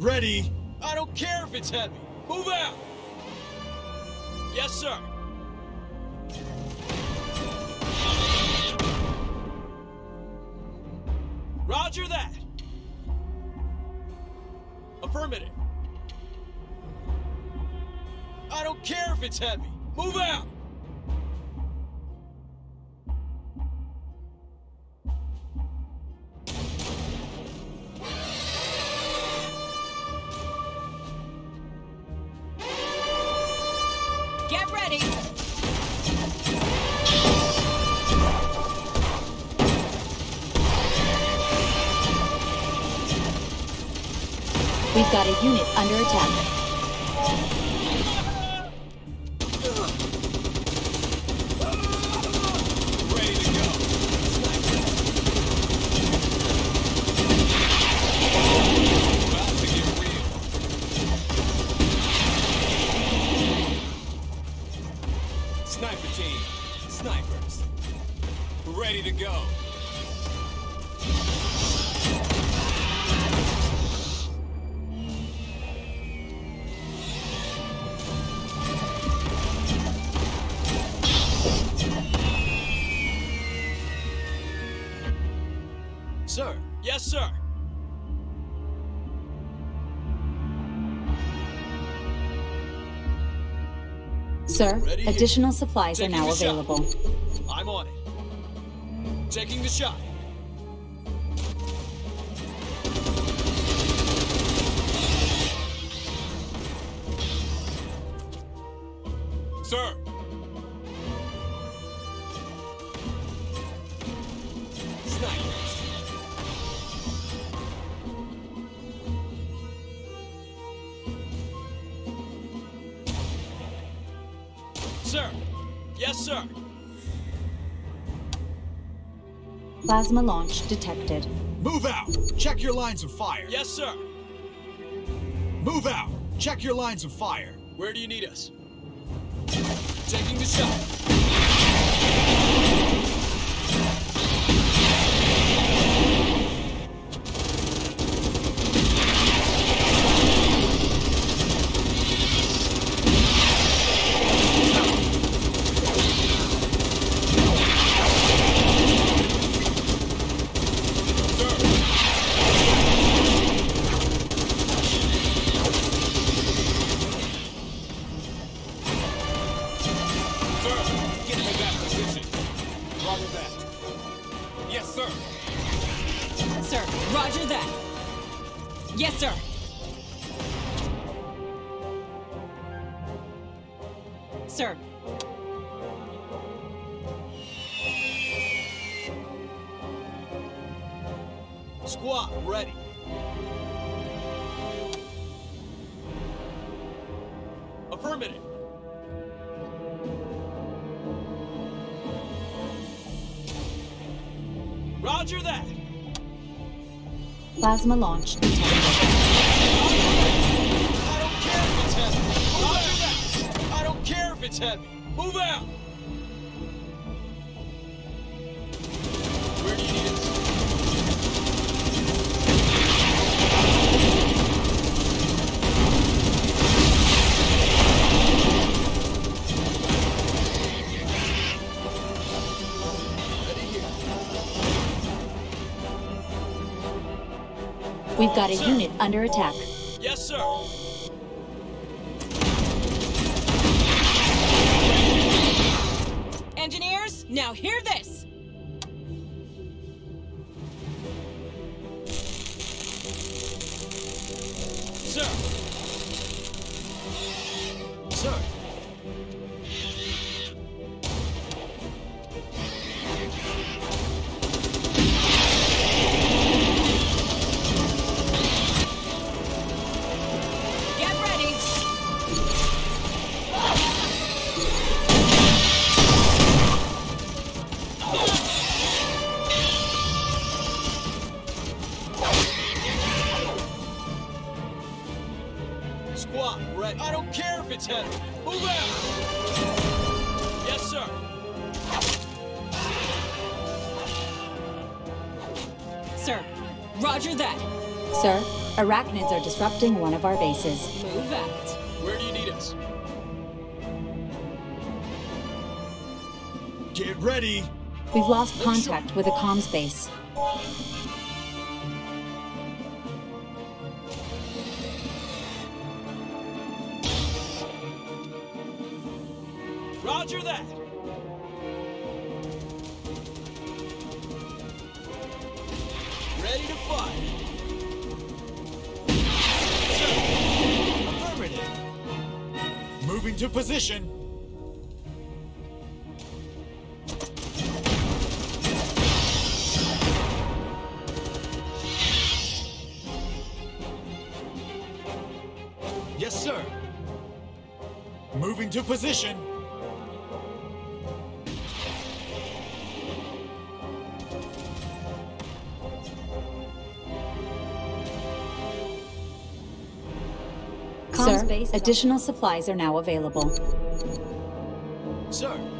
Ready. I don't care if it's heavy. Move out. Yes, sir. Roger that. Affirmative. I don't care if it's heavy. Got a unit under attack. Additional supplies Taking are now available. I'm on it. Taking the shot. Plasma launch detected. Move out. Check your lines of fire. Yes, sir. Move out. Check your lines of fire. Where do you need us? Taking the shot. Roger that. Yes, sir. Sir, roger that. Yes, sir. Sir. Squad, ready. If it's heavy. Move out. We've got a unit under attack. Of our bases. Move out. Where do you need us? Get ready! We've lost contact with a comms base. Roger that! Ready to fire! Moving to position. Yes, sir. Moving to position. Sir, additional supplies are now available. Sir.